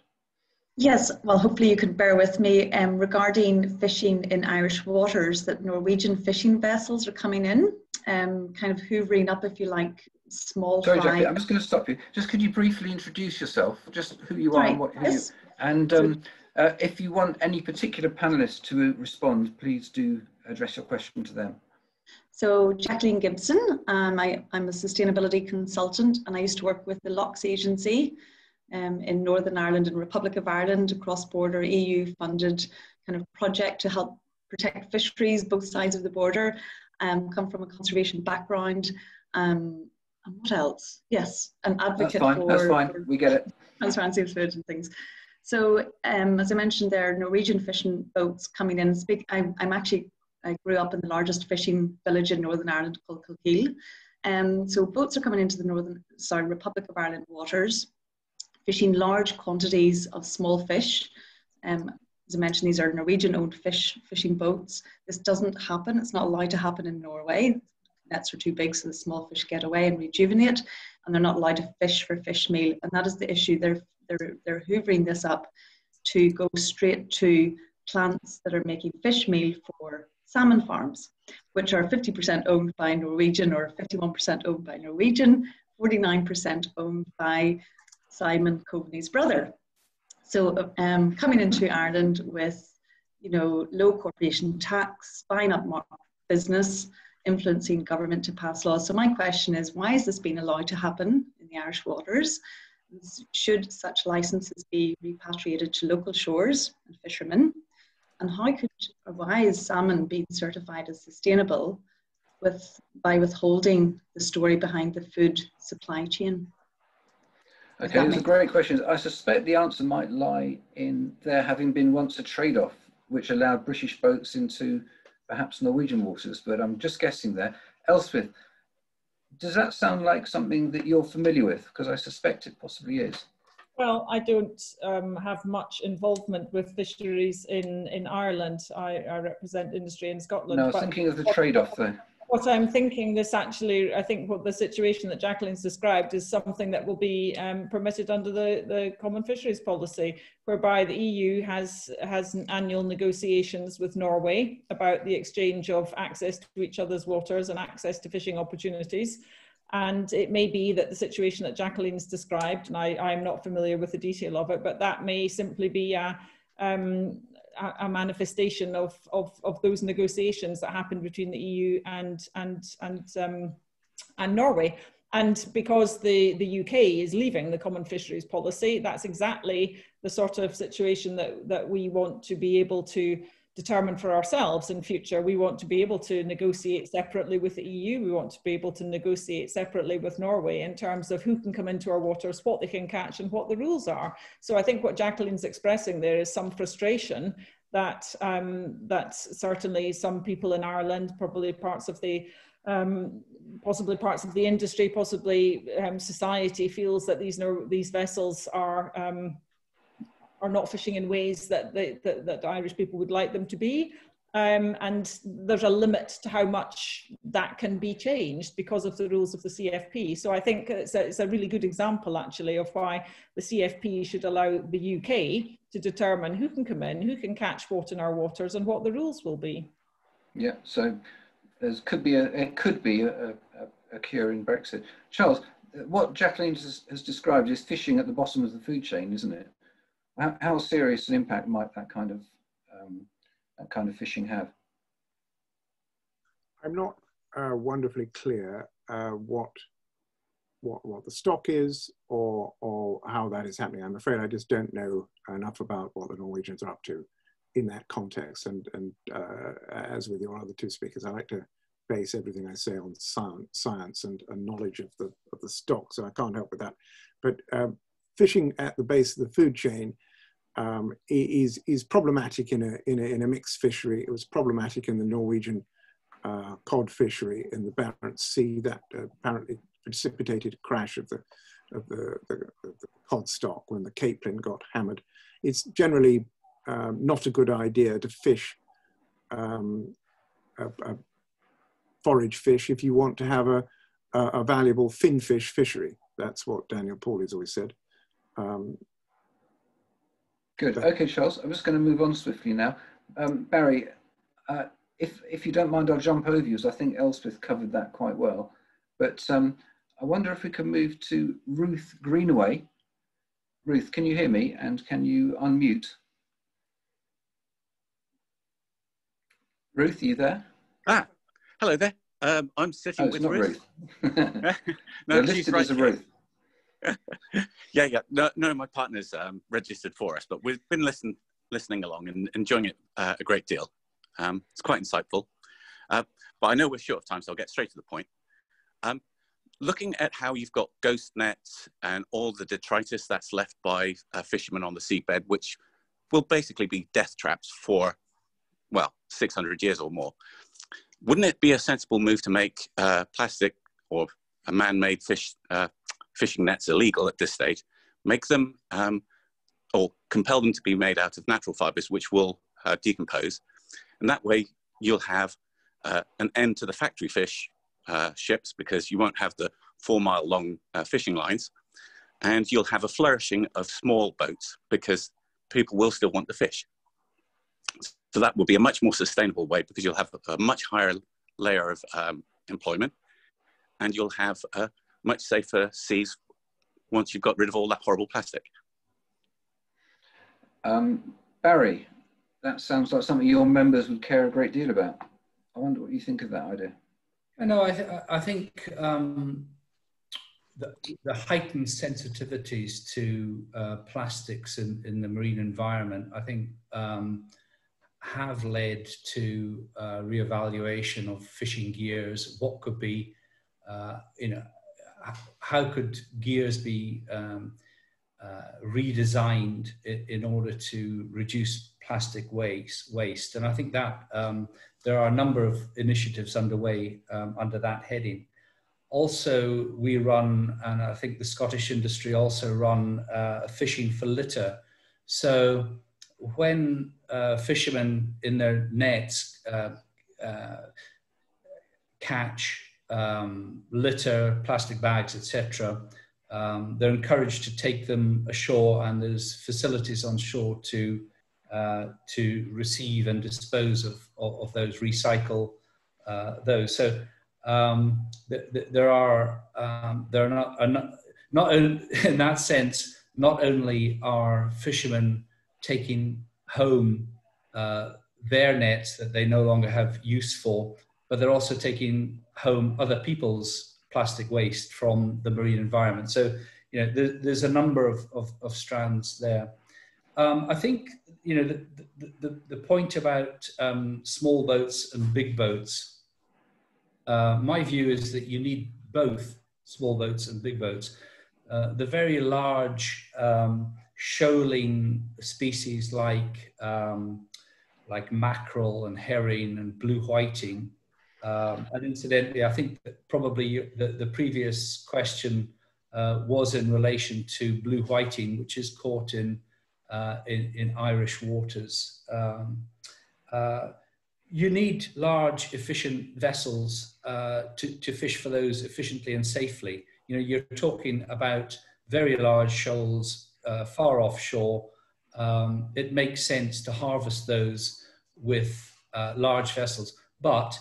Yes, well, hopefully you can bear with me um, regarding fishing in Irish waters. That Norwegian fishing vessels are coming in, um, kind of hoovering up, if you like, small. Sorry, fry. Jackie, I'm just going to stop you. Just could you briefly introduce yourself, just who you are and what yes. you, and um, uh, if you want any particular panelists to respond, please do address your question to them. So Jacqueline Gibson, um, I, I'm a sustainability consultant and I used to work with the Loughs Agency um, in Northern Ireland and Republic of Ireland, a cross-border EU-funded kind of project to help protect fisheries both sides of the border. Um, come from a conservation background. Um, and what else? Yes, an advocate That's fine. for. That's fine. We get it. Transparency of food and things. So, um, as I mentioned, there are Norwegian fishing boats coming in. Speak. I'm, I'm actually. I grew up in the largest fishing village in Northern Ireland called Kilkeel. Um, so boats are coming into the Northern, sorry, Republic of Ireland waters fishing large quantities of small fish. Um, as I mentioned, these are Norwegian owned fish fishing boats. This doesn't happen, it's not allowed to happen in Norway. Nets are too big, so the small fish get away and rejuvenate, and they're not allowed to fish for fish meal. And that is the issue. They're, they're, they're hoovering this up to go straight to plants that are making fish meal for salmon farms, which are 50% owned by Norwegian or 51% owned by Norwegian, 49% owned by Simon Coveney's brother. So um, coming into Ireland with, you know, low corporation tax, buying up business, influencing government to pass laws. So my question is, why is this being allowed to happen in the Irish waters? Should such licenses be repatriated to local shores and fishermen? And how could, or why is salmon being certified as sustainable with by withholding the story behind the food supply chain. Okay, it's a great question. I suspect the answer might lie in there having been once a trade-off which allowed British boats into perhaps Norwegian waters, but I'm just guessing there. Elspeth, does that sound like something that you're familiar with? Because I suspect it possibly is. Well, I don't um, have much involvement with fisheries in, in Ireland. I, I represent industry in Scotland. No, I was thinking of the trade-off though what I'm thinking this actually, I think what the situation that Jacqueline's described is something that will be um, permitted under the, the common fisheries policy, whereby the EU has, has annual negotiations with Norway about the exchange of access to each other's waters and access to fishing opportunities. And it may be that the situation that Jacqueline's described, and I, I'm not familiar with the detail of it, but that may simply be a, um, a, manifestation of, of, of those negotiations that happened between the EU and, and, and, um, and Norway. And because the, the UK is leaving the common fisheries policy, that's exactly the sort of situation that, that we want to be able to determine for ourselves in future. We want to be able to negotiate separately with the EU. We want to be able to negotiate separately with Norway in terms of who can come into our waters, what they can catch and what the rules are. So I think what Jacqueline's expressing there is some frustration that, um, that certainly some people in Ireland, probably parts of the um, possibly parts of the industry, possibly um, society feels that these, these vessels are um, are not fishing in ways that, they, that, that Irish people would like them to be. Um, and there's a limit to how much that can be changed because of the rules of the CFP. So I think it's a, it's a, really good example actually of why the CFP should allow the UK to determine who can come in, who can catch what in our waters and what the rules will be. Yeah, so there could be a, it could be a, a, a cure in Brexit. Charles, what Jacqueline has, has described is fishing at the bottom of the food chain, isn't it? How, how serious an impact might that kind of um, that kind of fishing have? I'm not uh, wonderfully clear uh, what what what the stock is or or how that is happening. I'm afraid I just don't know enough about what the Norwegians are up to in that context. And and uh, as with your other two speakers, I like to base everything I say on science, science and, knowledge of the of the stock. So I can't help with that. But um, fishing at the base of the food chain um, is, is problematic in a, in, a, in a mixed fishery. It was problematic in the Norwegian uh, cod fishery in the Barents Sea that uh, apparently precipitated a crash of the, of the, the, the, cod stock when the capelin got hammered. It's generally um, not a good idea to fish um, a, a forage fish if you want to have a, a, a valuable finfish fishery. That's what Daniel Pauly has always said. Um, Good. Okay, Charles. I'm just going to move on swiftly now. Um, Barrie, uh, if if you don't mind, I'll jump over you, as I think Elspeth covered that quite well. But um, I wonder if we can move to Ruth Greenaway. Ruth, can you hear me? And can you unmute? Ruth, are you there? Ah, hello there. Um, I'm sitting oh, with Ruth. Ruth. [laughs] [laughs] no, They're right as a Ruth. Yeah, yeah. No, no, my partner's um, registered for us, but we've been listen, listening along and enjoying it uh, a great deal. Um, it's quite insightful. Uh, but I know we're short of time, so I'll get straight to the point. Um, looking at how you've got ghost nets and all the detritus that's left by uh, fishermen on the seabed, which will basically be death traps for, well, 600 years or more. Wouldn't it be a sensible move to make uh, plastic or a man-made fish uh, fishing nets illegal at this stage, make them um, or compel them to be made out of natural fibers, which will uh, decompose. And that way you'll have uh, an end to the factory fish uh, ships because you won't have the four mile long uh, fishing lines. And you'll have a flourishing of small boats because people will still want the fish. So that will be a much more sustainable way because you'll have a, much higher layer of um, employment and you'll have a much safer seas once you've got rid of all that horrible plastic. Um, Barrie, that sounds like something your members would care a great deal about. I wonder what you think of that idea. I know. I, th I think um, the, the, heightened sensitivities to uh, plastics in, in, the marine environment. I think um, have led to uh, reevaluation of fishing gears. What could be, uh, you know, how could gears be um, uh, redesigned in, order to reduce plastic waste? Waste, and I think that um, there are a number of initiatives underway um, under that heading. Also, we run, and I think the Scottish industry also run uh, fishing for litter. So when uh, fishermen in their nets uh, uh, catch um, litter, plastic bags, etc., um, they're encouraged to take them ashore, and there's facilities on shore to uh, to receive and dispose of, of, of those, recycle uh, those. So um, th th there are um, there are not, are not not [laughs] in that sense. Not only are fishermen taking home uh, their nets that they no longer have use for, but they're also taking home other people's plastic waste from the marine environment. So, you know, there, there's a number of, of, of strands there. Um, I think, you know, the, the, the, point about um, small boats and big boats, uh, my view is that you need both small boats and big boats. Uh, the very large um, shoaling species like um, like mackerel and herring and blue whiting. Um, and incidentally, I think probably the, the previous question uh, was in relation to blue whiting, which is caught in, uh, in, in, Irish waters. Um, uh, you need large, efficient vessels uh, to, to fish for those efficiently and safely. You know, you're talking about very large shoals uh, far offshore, um, it makes sense to harvest those with uh, large vessels. But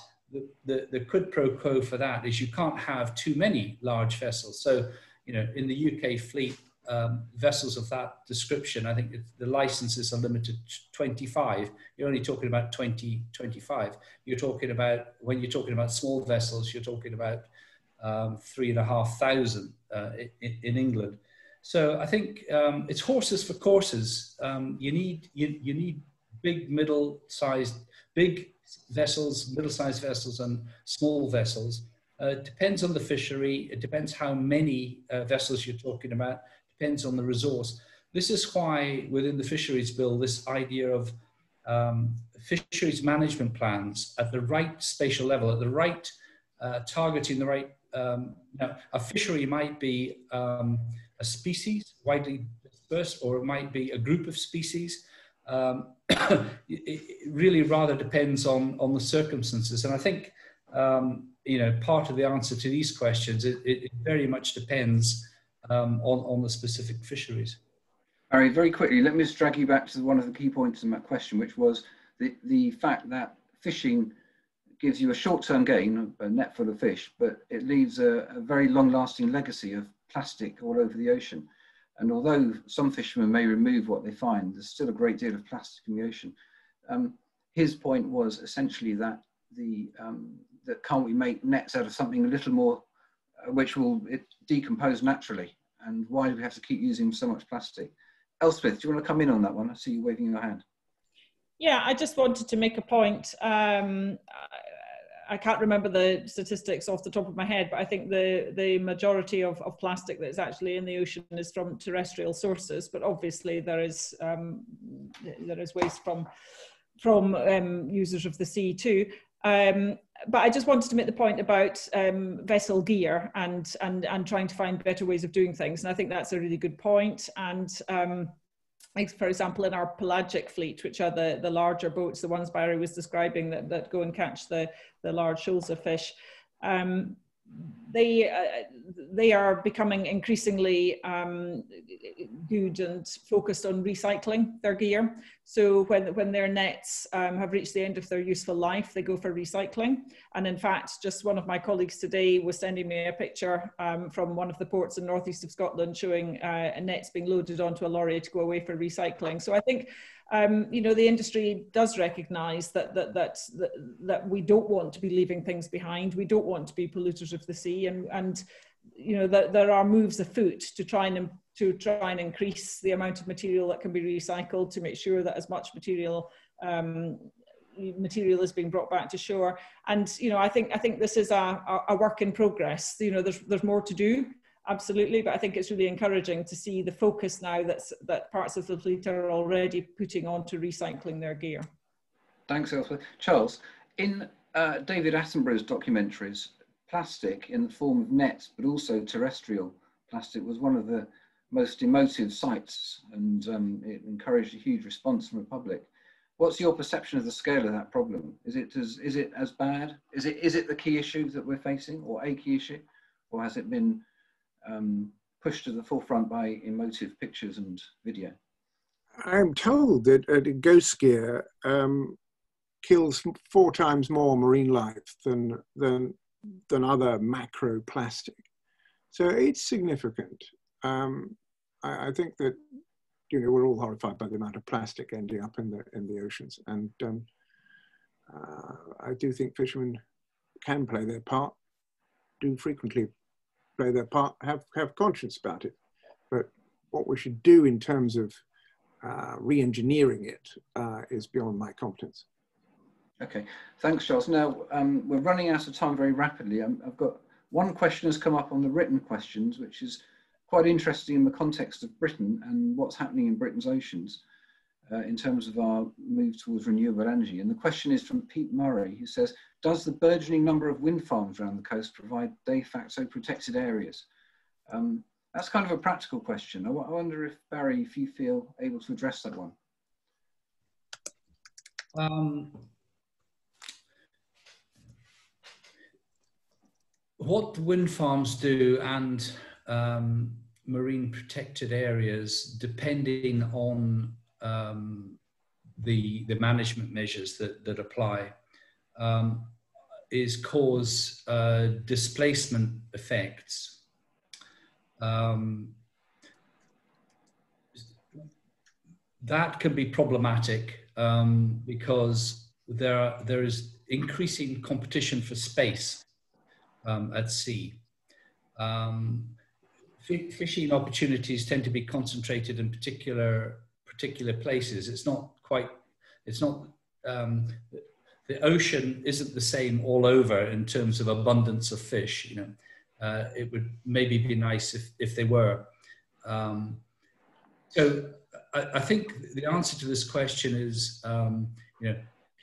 the, the, quid pro quo for that is you can't have too many large vessels. So, you know, in the UK fleet, um, vessels of that description, I think the licenses are limited to 25. You're only talking about 20, 25. You're talking about, when you're talking about small vessels, you're talking about um, three and a half thousand uh, in, in England. So I think um, it's horses for courses. Um, you need you, you need big, middle-sized, big vessels, middle-sized vessels, and small vessels. Uh, depends on the fishery. It depends how many uh, vessels you're talking about. Depends on the resource. This is why within the fisheries bill, this idea of um, fisheries management plans at the right spatial level, at the right uh, targeting the right. Um, now, a fishery might be um, a species widely dispersed, or it might be a group of species. Um, [coughs] it, really rather depends on, on the circumstances. And I think, um, you know, part of the answer to these questions, it, it very much depends um, on, on the specific fisheries. Harry, very quickly, let me just drag you back to one of the key points in that question, which was the, the fact that fishing gives you a short-term gain, a net full of fish, but it leaves a, a very long-lasting legacy of plastic all over the ocean. And although some fishermen may remove what they find, there's still a great deal of plastic in the ocean. Um, his point was essentially that the um, that can't we make nets out of something a little more, uh, which will decompose naturally? And why do we have to keep using so much plastic? Elspeth, do you want to come in on that one? I see you waving your hand. Yeah, I just wanted to make a point. Um, I can't remember the statistics off the top of my head, but I think the, the majority of, of plastic that's actually in the ocean is from terrestrial sources. But obviously, there is um, there is waste from from um, users of the sea too. Um, but I just wanted to make the point about um, vessel gear and and and trying to find better ways of doing things. And I think that's a really good point. And um, for example, in our pelagic fleet, which are the, the larger boats, the ones Barrie was describing that, that go and catch the, the large shoals of fish, um, they uh, they are becoming increasingly um, good and focused on recycling their gear. So when when their nets um, have reached the end of their useful life, they go for recycling. And in fact, just one of my colleagues today was sending me a picture um, from one of the ports in northeast of Scotland showing uh, nets being loaded onto a lorry to go away for recycling. So I think um, you know, the industry does recognise that, that, that, that, that we don't want to be leaving things behind. We don't want to be polluters of the sea. And, and you know, that there are moves afoot to try and to try and increase the amount of material that can be recycled to make sure that as much material um, material is being brought back to shore. And you know, I think I think this is a, a work in progress. You know, there's there's more to do, absolutely, but I think it's really encouraging to see the focus now that's that parts of the fleet are already putting onto recycling their gear. Thanks, Elspeth. Charles, in uh, David Attenborough's documentaries, plastic in the form of nets, but also terrestrial plastic, was one of the most emotive sights, and um, it encouraged a huge response from the public. What's your perception of the scale of that problem? Is it as is it as bad? Is it is it the key issue that we're facing, or a key issue, or has it been um, pushed to the forefront by emotive pictures and video? I'm told that a ghost gear um, kills four times more marine life than than than other macro plastic. So it's significant. Um, I, I, think that you know we're all horrified by the amount of plastic ending up in the in the oceans, and um, uh, I do think fishermen can play their part, do frequently play their part, have have conscience about it. But what we should do in terms of uh, re-engineering it uh, is beyond my competence. Okay, thanks, Charles. Now um, we're running out of time very rapidly. Um, I've got one question has come up on the written questions, which is quite interesting in the context of Britain and what's happening in Britain's oceans uh, in terms of our move towards renewable energy. And the question is from Pete Murray, who says, does the burgeoning number of wind farms around the coast provide de facto protected areas? Um, that's kind of a practical question. I, wonder if, Barrie, if you feel able to address that one. Um, what wind farms do and um, marine protected areas, depending on um, the, the management measures that, that apply, um, is cause uh, displacement effects. Um, that can be problematic um, because there, are, there is increasing competition for space um, at sea. Um, fishing opportunities tend to be concentrated in particular particular places. It's not quite. It's not. Um, the ocean isn't the same all over in terms of abundance of fish. You know, uh, it would maybe be nice if if they were. Um, so I, I, think the answer to this question is, um, you know,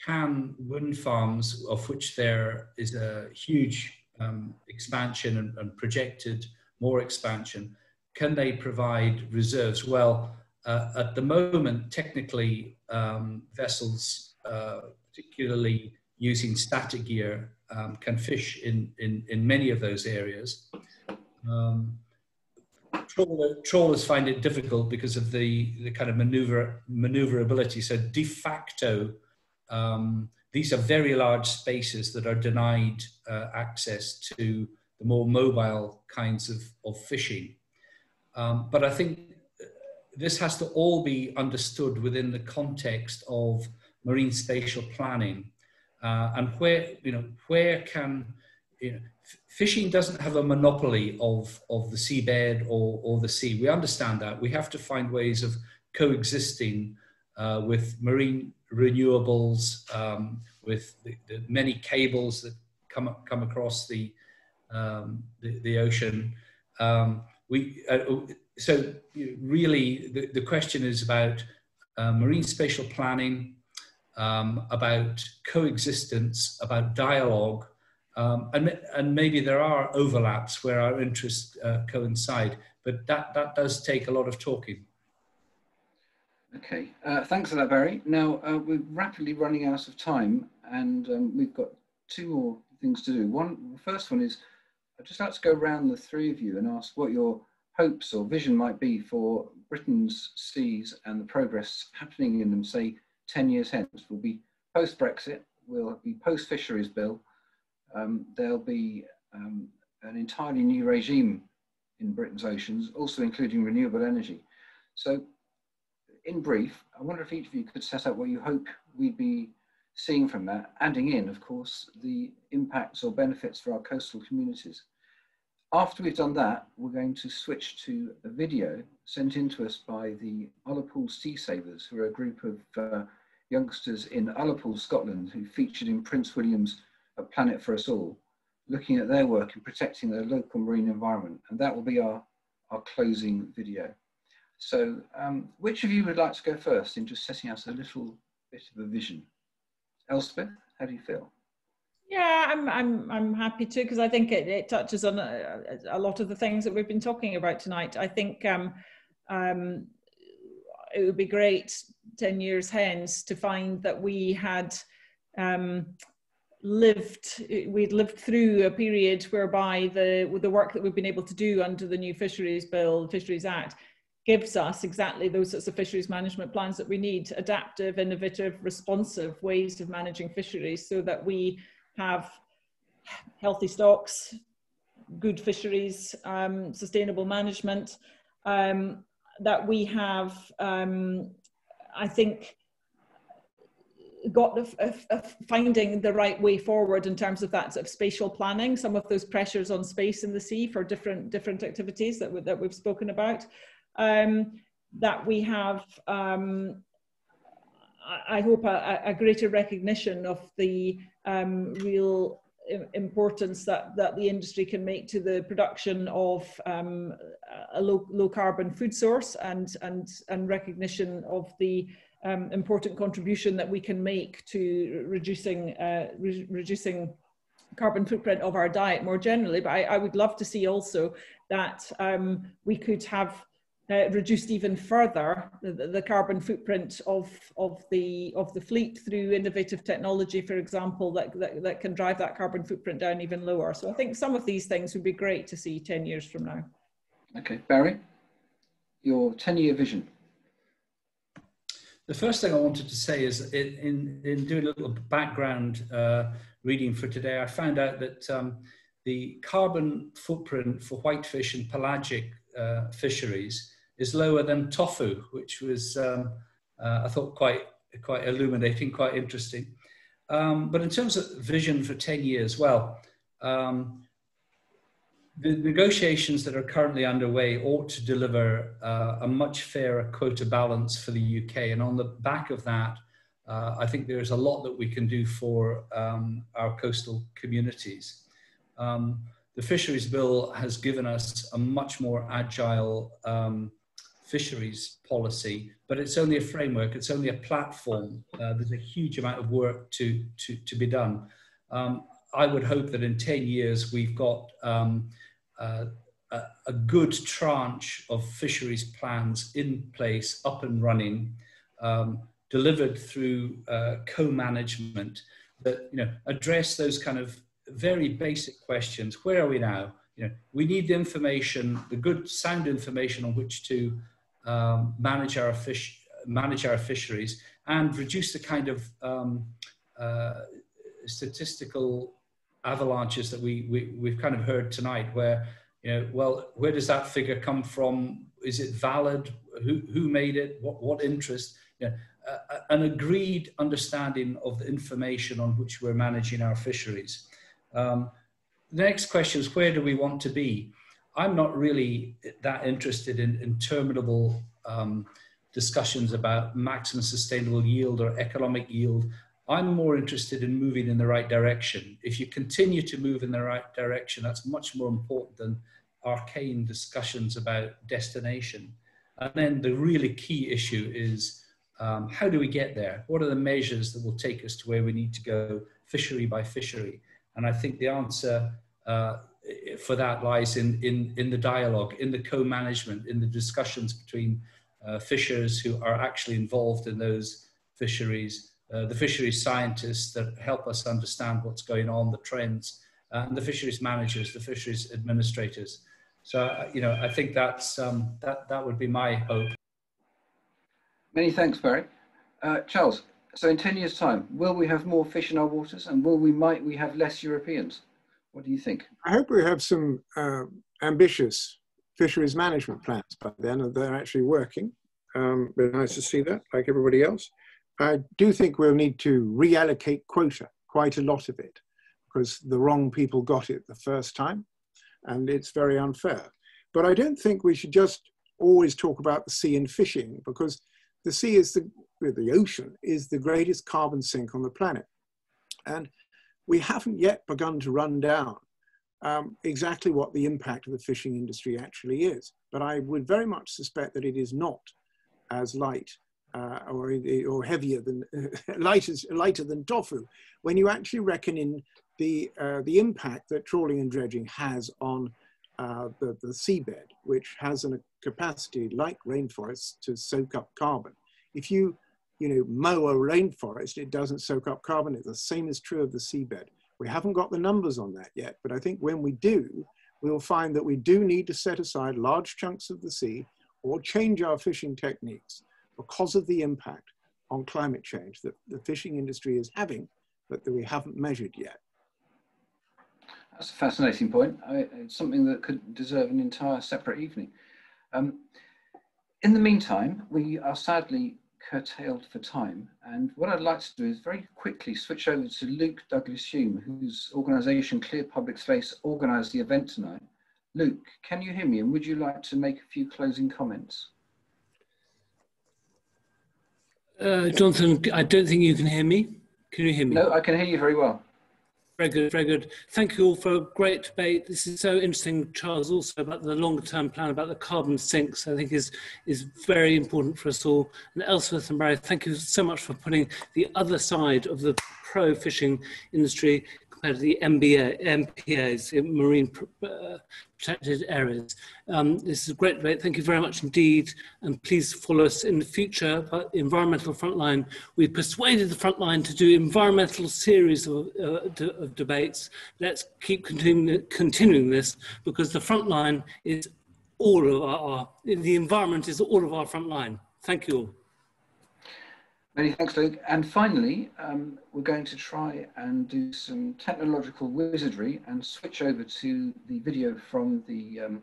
can wind farms, of which there is a huge um, expansion and, and, projected more expansion, can they provide reserves? Well, uh, at the moment, technically, um, vessels, uh, particularly using static gear, um, can fish in, in, in many of those areas. Um, trawler, trawlers find it difficult because of the, the kind of maneuver, maneuverability. So de facto, um, these are very large spaces that are denied uh, access to the more mobile kinds of, of fishing. Um, but I think this has to all be understood within the context of marine spatial planning uh, and where, you know, where can, you know, fishing doesn't have a monopoly of, of the seabed or, or the sea. We understand that. We have to find ways of coexisting uh, with marine renewables, um, with the, the, many cables that come come across the um, the, the, ocean. Um, we uh, so really the, the question is about uh, marine spatial planning, um, about coexistence, about dialogue, um, and and maybe there are overlaps where our interests uh, coincide, but that that does take a lot of talking. Okay, uh, thanks for that, Barrie. Now, uh, we're rapidly running out of time and um, we've got two more things to do. One, the first one is I'd just like to go around the three of you and ask what your hopes or vision might be for Britain's seas and the progress happening in them, say, 10 years hence. We'll be post-Brexit, we'll be post-fisheries bill, um, there'll be um, an entirely new regime in Britain's oceans, also including renewable energy. So in brief, I wonder if each of you could set out what you hope we'd be seeing from that, adding in, of course, the impacts or benefits for our coastal communities. After we've done that, we're going to switch to a video sent in to us by the Ullapool Sea Savers, who are a group of uh, youngsters in Ullapool, Scotland, who featured in Prince William's A Planet for Us All, looking at their work in protecting their local marine environment. And that will be our, our closing video. So um, which of you would like to go first in just setting us a little bit of a vision? Elspeth, how do you feel? Yeah, I'm I'm I'm happy to because I think it, it touches on a, a, lot of the things that we've been talking about tonight. I think um, um, it would be great ten years hence to find that we had um, lived we'd lived through a period whereby the the work that we've been able to do under the new Fisheries Bill, Fisheries Act, gives us exactly those sorts of fisheries management plans that we need adaptive innovative responsive ways of managing fisheries so that we have healthy stocks, good fisheries, um, sustainable management, um, that we have, um, I think, got the, finding the right way forward in terms of that sort of spatial planning, some of those pressures on space in the sea for different different activities that, we, that we've spoken about, um, that we have, um, I, I hope, a, a, greater recognition of the um, real importance that, that the industry can make to the production of um, a low, low carbon food source and, and, and recognition of the um, important contribution that we can make to reducing, uh, re reducing carbon footprint of our diet more generally. But I, I would love to see also that um, we could have uh, reduced even further the, the, carbon footprint of, of, the, of the fleet through innovative technology, for example, that, that, that can drive that carbon footprint down even lower. So I think some of these things would be great to see 10 years from now. Okay, Barrie, your 10 year vision. The first thing I wanted to say is in, in, doing a little background uh, reading for today, I found out that um, the carbon footprint for whitefish and pelagic uh, fisheries is lower than tofu, which was um, uh, I thought quite quite illuminating, quite interesting. Um, but in terms of vision for 10 years, well, um, the negotiations that are currently underway ought to deliver uh, a much fairer quota balance for the UK. And on the back of that, uh, I think there's a lot that we can do for um, our coastal communities. Um, the fisheries bill has given us a much more agile um, fisheries policy, but it's only a framework, it's only a platform. Uh, there's a huge amount of work to, to, to be done. Um, I would hope that in 10 years we've got um, uh, a, a, good tranche of fisheries plans in place, up and running, um, delivered through uh, co-management that you know address those kind of very basic questions. Where are we now? You know, we need the information, the good sound information on which to um, manage our fish, manage our fisheries, and reduce the kind of um, uh, statistical avalanches that we, we we've kind of heard tonight. Where you know, well, where does that figure come from? Is it valid? Who who made it? What what interest? You know, uh, an agreed understanding of the information on which we're managing our fisheries. Um, the next question is where do we want to be? I'm not really that interested in interminable um, discussions about maximum sustainable yield or economic yield. I'm more interested in moving in the right direction. If you continue to move in the right direction, that's much more important than arcane discussions about destination. And then the really key issue is um, how do we get there? What are the measures that will take us to where we need to go, fishery by fishery? And I think the answer uh, for that lies in, in, in the dialogue, in the co-management, in the discussions between uh, fishers who are actually involved in those fisheries, uh, the fisheries scientists that help us understand what's going on, the trends, and the fisheries managers, the fisheries administrators. So, uh, you know, I think that's, um, that, that would be my hope. Many thanks, Barrie. Uh, Charles, so in 10 years' time, will we have more fish in our waters and will we, might we have less Europeans? What do you think? I hope we have some uh, ambitious fisheries management plans by then, and they're actually working. Um, but nice to see that, like everybody else. I do think we'll need to reallocate quota, quite a lot of it, because the wrong people got it the first time. and it's very unfair. But I don't think we should just always talk about the sea and fishing because the sea is the, the ocean is the greatest carbon sink on the planet. And we haven't yet begun to run down um, exactly what the impact of the fishing industry actually is. But I would very much suspect that it is not as light uh, or, or heavier than, [laughs] lighter, lighter than tofu, when you actually reckon in the, uh, the impact that trawling and dredging has on uh, the, the seabed, which has a capacity like rainforests to soak up carbon. If you, you know, mow a rainforest, it doesn't soak up carbon. The same is true of the seabed. We haven't got the numbers on that yet, but I think when we do, we'll find that we do need to set aside large chunks of the sea or change our fishing techniques because of the impact on climate change that the fishing industry is having, but that we haven't measured yet. That's a fascinating point. I, it's something that could deserve an entire separate evening. Um, in the meantime, we are sadly curtailed for time. And what I'd like to do is very quickly switch over to Luke Douglas Hume, whose organisation Clear Public Space organised the event tonight. Luke, can you hear me? And would you like to make a few closing comments? Uh, Jonathan, I don't think you can hear me. Can you hear me? No, I can hear you very well. Very good, very good. Thank you all for a great debate. This is so interesting, Charles, also about the longer term plan, about the carbon sinks, I think is, is very important for us all. And Elspeth and Barrie, thank you so much for putting the other side of the pro fishing industry to the MBA, MPAs, marine uh, protected areas. Um, this is a great debate. Thank you very much indeed. And please follow us in the future. Uh, environmental Frontline, we persuaded the Frontline to do environmental series of, uh, of debates. Let's keep continu continuing this because the Frontline is all of our, the environment is all of our frontline. Thank you all. Many thanks, Luke. And finally, um, we're going to try and do some technological wizardry and switch over to the video from the um,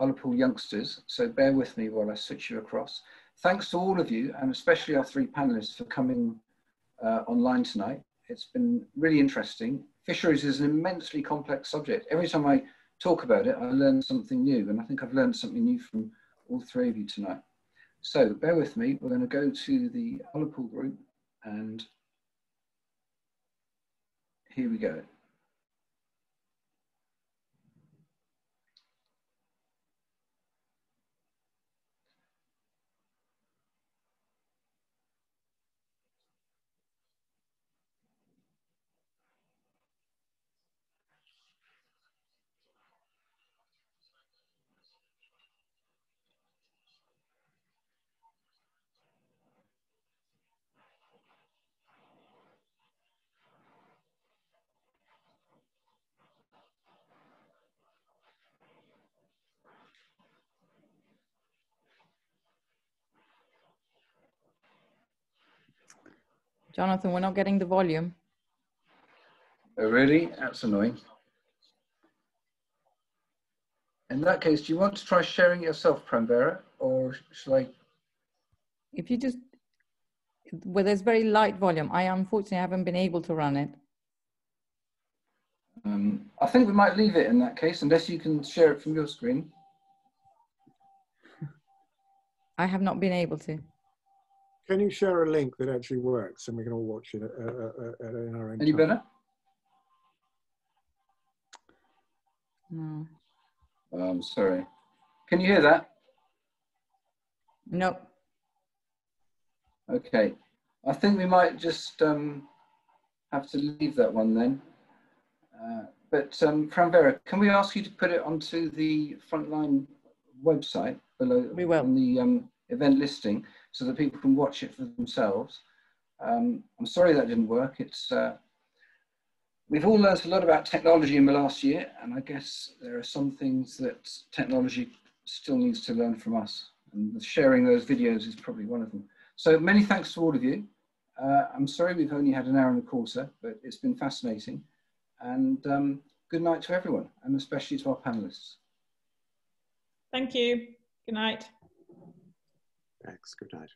Ullapool youngsters. So bear with me while I switch you across. Thanks to all of you, and especially our three panelists for coming uh, online tonight. It's been really interesting. Fisheries is an immensely complex subject. Every time I talk about it, I learn something new, and I think I've learned something new from all three of you tonight. So bear with me, we're going to go to the Ullapool group and here we go. Jonathan, we're not getting the volume. Oh, really? That's annoying. In that case, do you want to try sharing yourself, Pranvera, or shall I? If you just, well, there's very light volume. I unfortunately haven't been able to run it. Um, I think we might leave it in that case, unless you can share it from your screen. I have not been able to. Can you share a link that actually works and we can all watch it uh, uh, uh, in our own Any time? better? No. I'm um, sorry. Can you hear that? Nope. Okay. I think we might just um, have to leave that one then. Uh, but um, Pranvera, can we ask you to put it onto the frontline website below we will. on the um, event listing? So that people can watch it for themselves. Um, I'm sorry that didn't work. It's uh, we've all learned a lot about technology in the last year, and I guess there are some things that technology still needs to learn from us. And sharing those videos is probably one of them. So many thanks to all of you. Uh, I'm sorry we've only had an hour and a quarter, but it's been fascinating. And um, good night to everyone, and especially to our panelists. Thank you. Good night. Thanks. Good night.